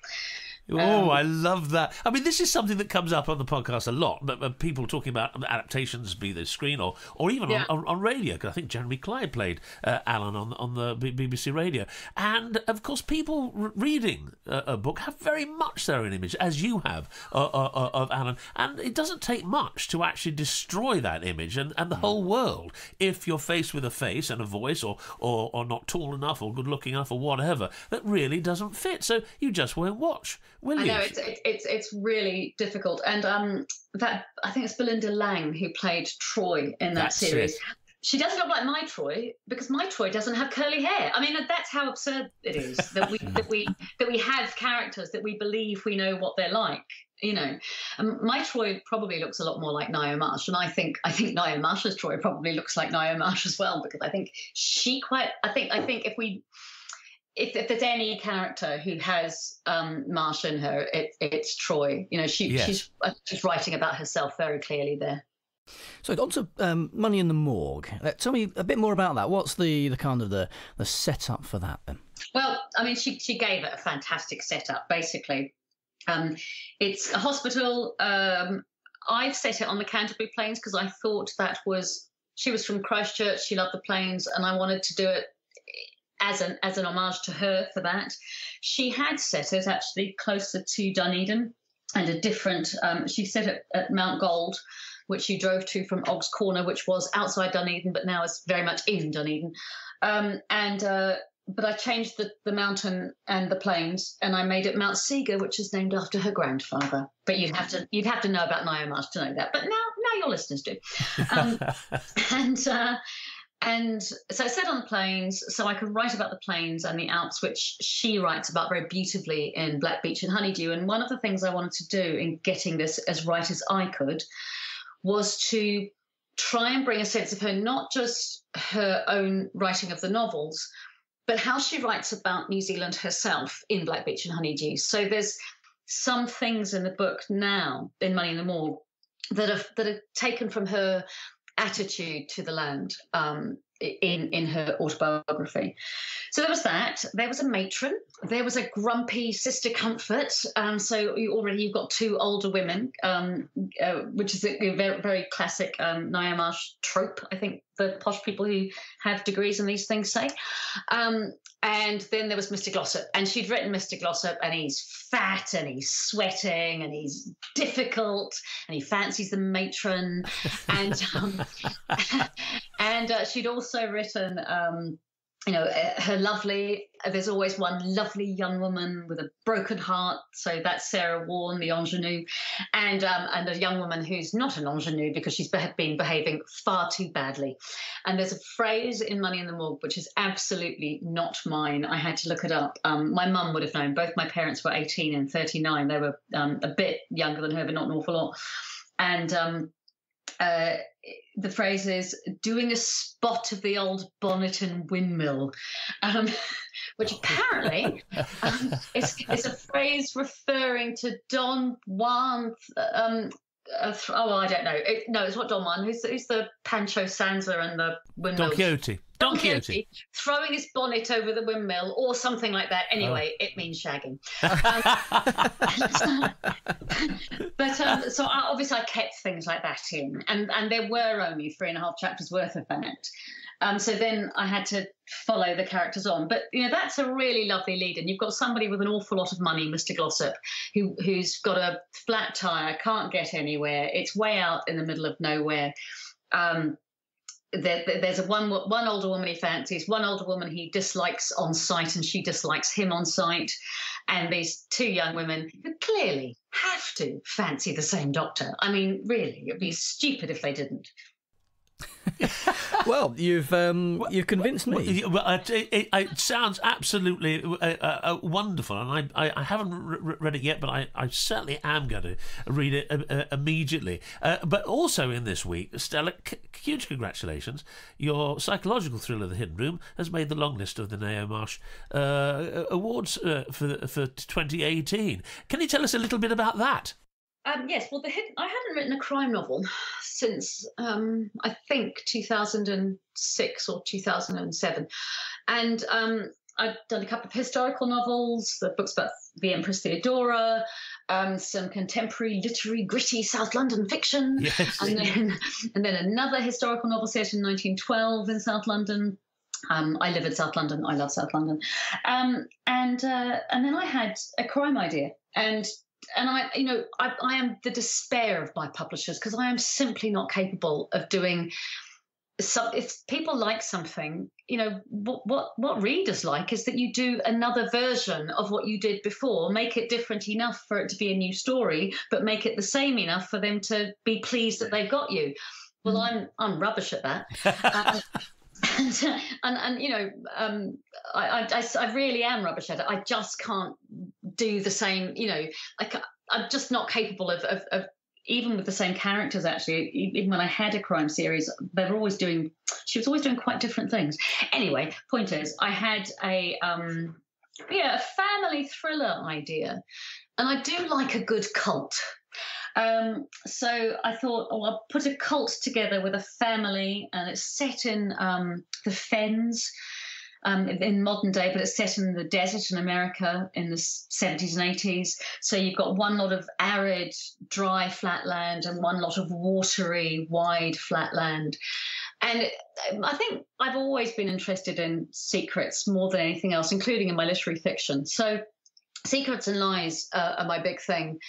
Oh, um, I love that. I mean, this is something that comes up on the podcast a lot, but, but people talking about adaptations, be they screen or, or even yeah. on, on, radio, because I think Jeremy Clyde played uh, Alleyn on, on the BBC radio. And, of course, people reading a, a, book have very much their own image, as you have, uh, uh, uh, of Alleyn. And it doesn't take much to actually destroy that image and, and the mm. whole world if you're faced with a face and a voice or, or, or not tall enough or good looking enough or whatever that really doesn't fit. So you just won't watch will I know it's it's it's really difficult, and um, that I think it's Belinda Lang who played Troy in that that's series. It. She doesn't look like my Troy because my Troy doesn't have curly hair. I mean, that's how absurd it is that we that we that we have characters that we believe we know what they're like. You know, um, my Troy probably looks a lot more like Ngaio Marsh, and I think I think Ngaio Marsh's Troy probably looks like Ngaio Marsh as well because I think she quite. I think I think if we if, if there's any character who has um, Marsh in her, it, it's Troy. You know, she, yes. she's uh, she's writing about herself very clearly there. So on to um, Money in the Morgue. Uh, tell me a bit more about that. What's the, the kind of the, the setup for that then? Well, I mean, she she gave it a fantastic setup. Basically, um, it's a hospital. Um, I've set it on the Canterbury Plains because I thought that was she was from Christchurch. She loved the plains, and I wanted to do it as an as an homage to her for that. She had set it actually closer to Dunedin and a different. Um, she set it at Mount Gold, which she drove to from Oggs Corner, which was outside Dunedin, but now is very much in Dunedin. Um, and uh, but I changed the, the mountain and the plains, and I made it Mount Seager, which is named after her grandfather. But you'd have to you'd have to know about Marsh to know that. But now now your listeners do. Um, and uh, and so I sat on the plains, so I could write about the plains and the Alps, which she writes about very beautifully in Black Beach and Honeydew. And one of the things I wanted to do in getting this as right as I could was to try and bring a sense of her, not just her own writing of the novels, but how she writes about New Zealand herself in Black Beach and Honeydew. So there's some things in the book now in Money in the Morgue, that are that are taken from her attitude to the land um, in in her autobiography. So there was that. There was a matron. There was a grumpy sister comfort. Um, so you already you've got two older women, um, uh, which is a, very very classic um, Ngaio Marsh trope. I think the posh people who have degrees in these things say. Um, and then there was Mr. Glossop, and she'd written Mr. Glossop, and he's fat and he's sweating and he's difficult and he fancies the matron. and um, and uh, she'd also written um, you know, eh, her lovely, there's always one lovely young woman with a broken heart. So that's Sarah Warren, the ingenue, and um, and a young woman who's not an ingenue because she's been behaving far too badly. And there's a phrase in Money in the Morgue which is absolutely not mine. I had to look it up. Um, my mum would have known. Both my parents were 18 and 39. They were um, a bit younger than her, but not an awful lot. And um, uh, the phrase is doing a spot of the old bonnet and windmill, um, which apparently um, is, is a phrase referring to Don Juan. Um, uh, th- oh, I don't know. It, no, it's not Don Juan. Who's, who's the Pancho Sansa and the windmill? Don Quixote. Don Quixote. throwing his bonnet over the windmill or something like that. Anyway, it means shagging. Um, but um, so I, obviously I kept things like that in, and and there were only three and a half chapters worth of that. Um, so then I had to follow the characters on. But you know that's a really lovely lead, and you've got somebody with an awful lot of money, Mr. Glossop, who who's got a flat tire, can't get anywhere. It's way out in the middle of nowhere. Um, there, there's a one one older woman he fancies, one older woman he dislikes on sight, and she dislikes him on sight, and these two young women who clearly have to fancy the same doctor. I mean, really, it'd be stupid if they didn't. well, you've um, you've convinced me. Well, it, it, it, sounds absolutely uh, uh, uh, wonderful, and I, I, I haven't re- read it yet, but I, I certainly am going to read it uh, uh immediately. Uh, but also in this week, Stella, c- huge congratulations! Your psychological thriller, The Hidden Room, has made the long list of the Ngaio Marsh awards for for 2018. Can you tell us a little bit about that? Um, yes, well, the hidden, I hadn't written a crime novel since um, I think 2006 or 2007, and um, I'd done a couple of historical novels, the books about the Empress Theodora, um, some contemporary literary gritty South London fiction, yes. and then and then another historical novel set in 1912 in South London. Um, I live in South London. I love South London, um, and uh, and then I had a crime idea, and and I, you know, I, I am the despair of my publishers because I am simply not capable of doing. So if people like something, you know, what, what what readers like is that you do another version of what you did before, make it different enough for it to be a new story, but make it the same enough for them to be pleased that they've got you. Well, mm. I'm I'm rubbish at that. uh, and, and, and you know um, I, I, I really am rubbish at it. I just can't do the same you know I i'm just not capable of, of, of even with the same characters actually even when i had a crime series they were always doing she was always doing quite different things. Anyway point is i had a um yeah a family thriller idea and i do like a good cult um, so I thought, oh, I'll put a cult together with a family, and it's set in um, the Fens. Um, in modern day, but it's set in the desert in America in the 70s and 80s. So you've got one lot of arid, dry flatland and one lot of watery, wide flatland. And I think I've always been interested in secrets more than anything else, including in my literary fiction. So secrets and lies uh, are my big thing.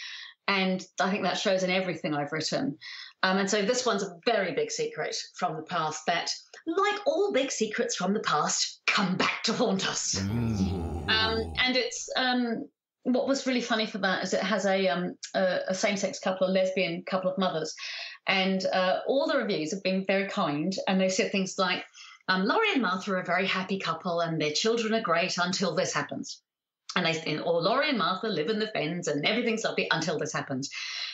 And I think that shows in everything I've written. Um, and so this one's a very big secret from the past that, like all big secrets from the past, come back to haunt us. Um, and it's um, what was really funny for that is it has a, um, a, a same-sex couple, a lesbian couple of mothers, and uh, all the reviews have been very kind, and they said things like, um, "Laurie and Martha are a very happy couple, and their children are great until this happens." And they, or Laurie and Martha live in the fens and everything's lovely until this happens.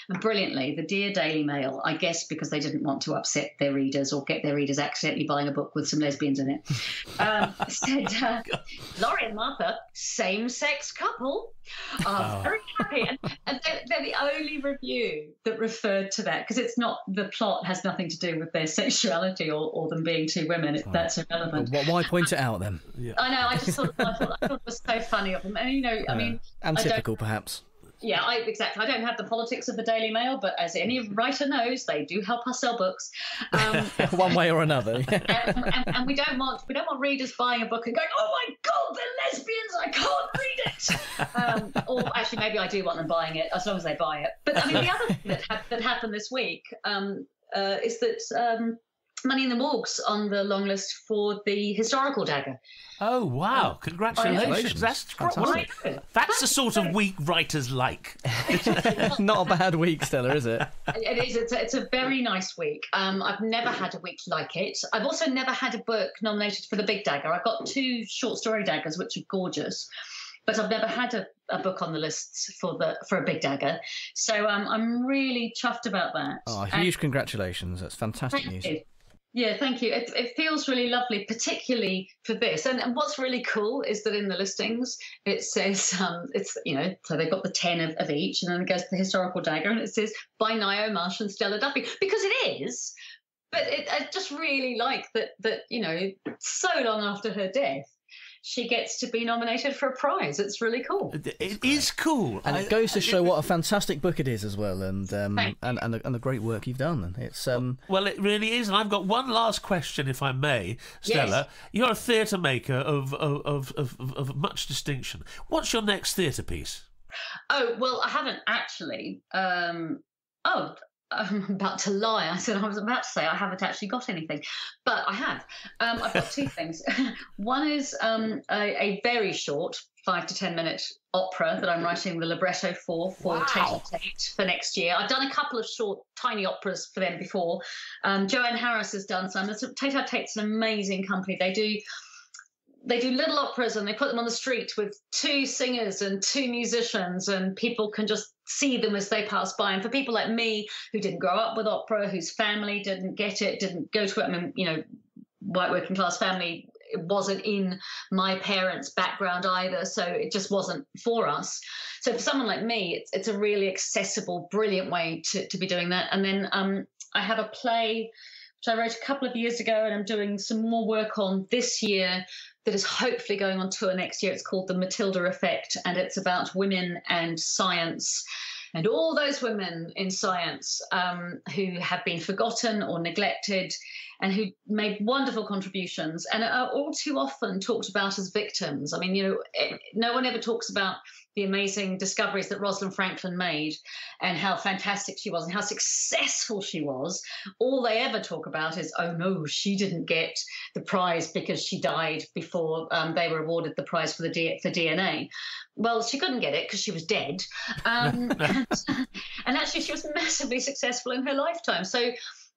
And brilliantly, the Dear Daily Mail, I guess because they didn't want to upset their readers or get their readers accidentally buying a book with some lesbians in it, um, said uh, Laurie and Martha, same sex couple, are oh. very happy. And, and they're, they're, the only review that referred to that because it's not, the plot has nothing to do with their sexuality or, or them being two women. It, that's irrelevant. Well, why point it out then? Yeah. I know, I just thought, I thought, I thought it was so funny of them. And, you know, I mean, and typical perhaps yeah, I, exactly. I don't have the politics of the Daily Mail, but as any writer knows, they do help us sell books, um, one way or another. and, and, and, we don't want we don't want readers buying a book and going, "Oh my God, they're lesbians! I can't read it." Um, or actually, maybe I do want them buying it as long as they buy it. But I mean, the other thing that, ha- that happened this week um, uh, is that um, Money in the Morgue's on the long list for the historical dagger. Oh wow! Oh, Congratulations! That's great. That's the sort of week writers like. Not a bad week, Stella, is it? It is. It's a, it's a very nice week. Um, I've never had a week like it. I've also never had a book nominated for the Big Dagger. I've got two short story daggers, which are gorgeous but I've never had a, a, book on the lists for the for a big dagger. So um, I'm really chuffed about that. Oh, huge and, congratulations! That's fantastic news. You. Yeah, thank you. It, it feels really lovely, particularly for this. And, and what's really cool is that in the listings it says um, it's you know so they've got the ten of, of each, and then it goes to the historical dagger, and it says by Ngaio Marsh and Stella Duffy because it is. But it, I just really like that that you know so long after her death, she gets to be nominated for a prize. It's really cool. It is cool. And I- it goes to show what a fantastic book it is as well, and um, and and the, and the great work you've done. It's um, Well, it really is, and I've got one last question, if I may, Stella. Yes. You're a theatre maker of of, of, of of much distinction. What's your next theatre piece? Oh well, I haven't actually. Um, oh, I'm about to lie. I said I was about to say I haven't actually got anything, but I have. Um, I've got two things. One is um, a, a very short, five to ten minute opera that I'm writing the libretto for for Wow. Tate Tate for next year. I've done a couple of short, tiny operas for them before. Um, Joanne Harris has done some. Tate Tate's an amazing company. They do they do little operas and they put them on the street with two singers and two musicians and people can just see them as they pass by. And for people like me who didn't grow up with opera whose family didn't get it didn't go to it i mean you know white working class family it wasn't in my parents background either so it just wasn't for us. So for someone like me it's, it's a really accessible brilliant way to, to be doing that. And then um, i have a play which I wrote a couple of years ago, and I'm doing some more work on this year that is hopefully going on tour next year. It's called The Matilda Effect, and it's about women and science. And all those women in science um, who have been forgotten or neglected and who made wonderful contributions and are all too often talked about as victims. I mean, you know, eh, no one ever talks about the amazing discoveries that Rosalind Franklin made and how fantastic she was and how successful she was. All they ever talk about is, oh no, she didn't get the prize because she died before um, they were awarded the prize for the D- for DNA. Well, she couldn't get it because she was dead, um, and, and actually she was massively successful in her lifetime. So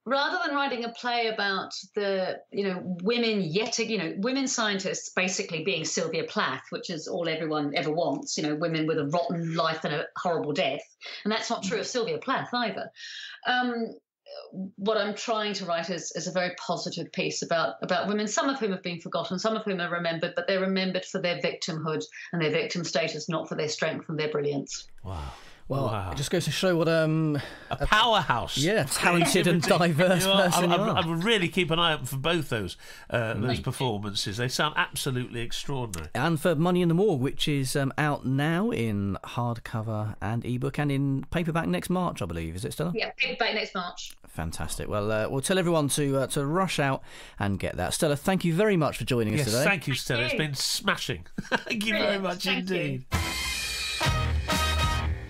rather than writing a play about the you know women yet you know women scientists basically being Sylvia Plath, which is all everyone ever wants, you know, women with a rotten life and a horrible death, and that's not true of Sylvia Plath either. Um, what I'm trying to write is, is a very positive piece about about women, some of whom have been forgotten, some of whom are remembered, but they're remembered for their victimhood and their victim status, not for their strength and their brilliance. Wow. Well, Wow. it just goes to show what um, A powerhouse. yeah, talented and diverse You are- person I, you I, are. I would really keep an eye out for both those uh, those performances. They sound absolutely extraordinary. and for Money in the Morgue, which is um, out now in hardcover and ebook and in paperback next March, I believe. Is it still? Yeah, paperback next March. Fantastic. Well, uh, we'll tell everyone to uh, to rush out and get that. Stella, thank you very much for joining us today. thank you, Stella. It's you. been smashing. thank you very much Thank you.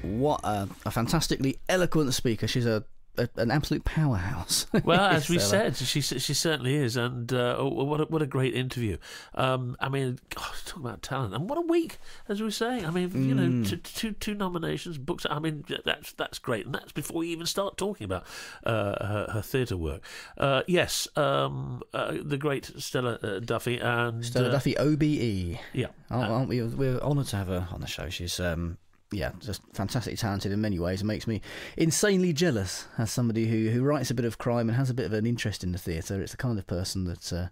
What a, a fantastically eloquent speaker. She's a, a an absolute powerhouse. Well, as we Stella. said, she she certainly is, and uh, oh, what a, what a great interview. Um, I mean, talk about talent, and what a week, as we were saying. I mean, you know, two, two two nominations, books. I mean, that's that's great, and that's before you even start talking about uh, her, her theatre work. Uh, yes, um, uh, the great Stella uh, Duffy and Stella uh, Duffy, OBE. Yeah, Aren't, aren't we? We're honoured to have her on the show. She's um, yeah, just fantastically talented in many ways. It makes me insanely jealous as somebody who, who writes a bit of crime and has a bit of an interest in the theatre. It's the kind of person that, uh,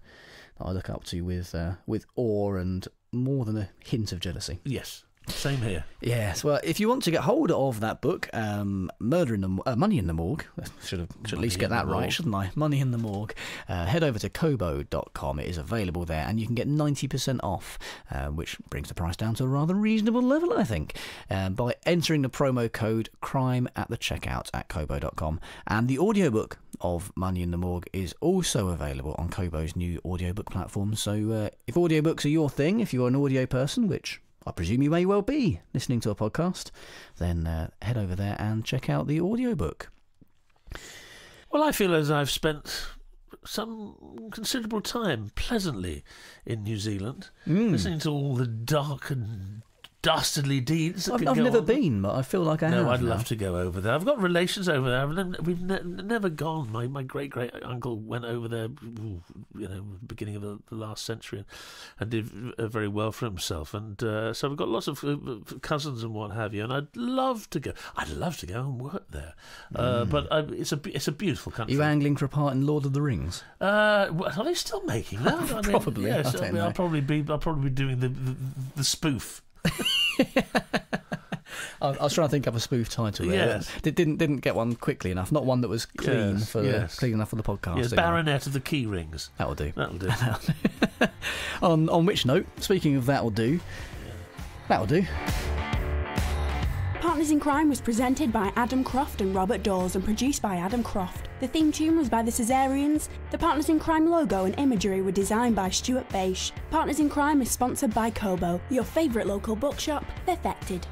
that I look up to with uh, with awe and more than a hint of jealousy. yes, same here. Yes, well, if you want to get hold of that book, um, Murder in the uh, Money in the Morgue, should have should at least get that right, Morgue. shouldn't I? Money in the Morgue. Uh, head over to kobo.com. It is available there, and you can get ninety percent off, uh, which brings the price down to a rather reasonable level, I think, um, by entering the promo code Crime at the checkout at kobo.com. And the audiobook of Money in the Morgue is also available on Kobo's new audiobook platform. So uh, if audiobooks are your thing, if you're an audio person, which I presume you may well be listening to a podcast, then uh, head over there and check out the audiobook. Well, I feel as I've spent some considerable time pleasantly in New Zealand, listening to all the dark and dastardly deeds. I've, I've never on. been, but I feel like I have. No, I'd now. love to go over there. I've got relations over there. Ne- we've ne- never gone. My my great great uncle went over there, you know, beginning of the, the last century, and, and did uh, very well for himself. And uh, so we've got lots of uh, cousins and what have you. And I'd love to go. I'd love to go and work there. Uh, but uh, it's a it's a beautiful Are country. you angling for a part in Lord of the Rings? Uh, are they still making that? I mean, Probably, Yes, I mean, I'll probably be. I'll probably be doing the the, the spoof. I, I was trying to think of a spoof title. There. Yes. Did, didn't didn't get one quickly enough. Not one that was clean Yes, for yes. clean enough for the podcast. Yes. Baronet of the Key Rings. That'll do. That'll do. On on which note, speaking of that'll do, that'll do. Partners in Crime was presented by Adam Croft and Robert Dawes and produced by Adam Croft. The theme tune was by the Caesareans. The Partners in Crime logo and imagery were designed by Stuart Beisch. Partners in Crime is sponsored by Kobo, your favourite local bookshop, perfected.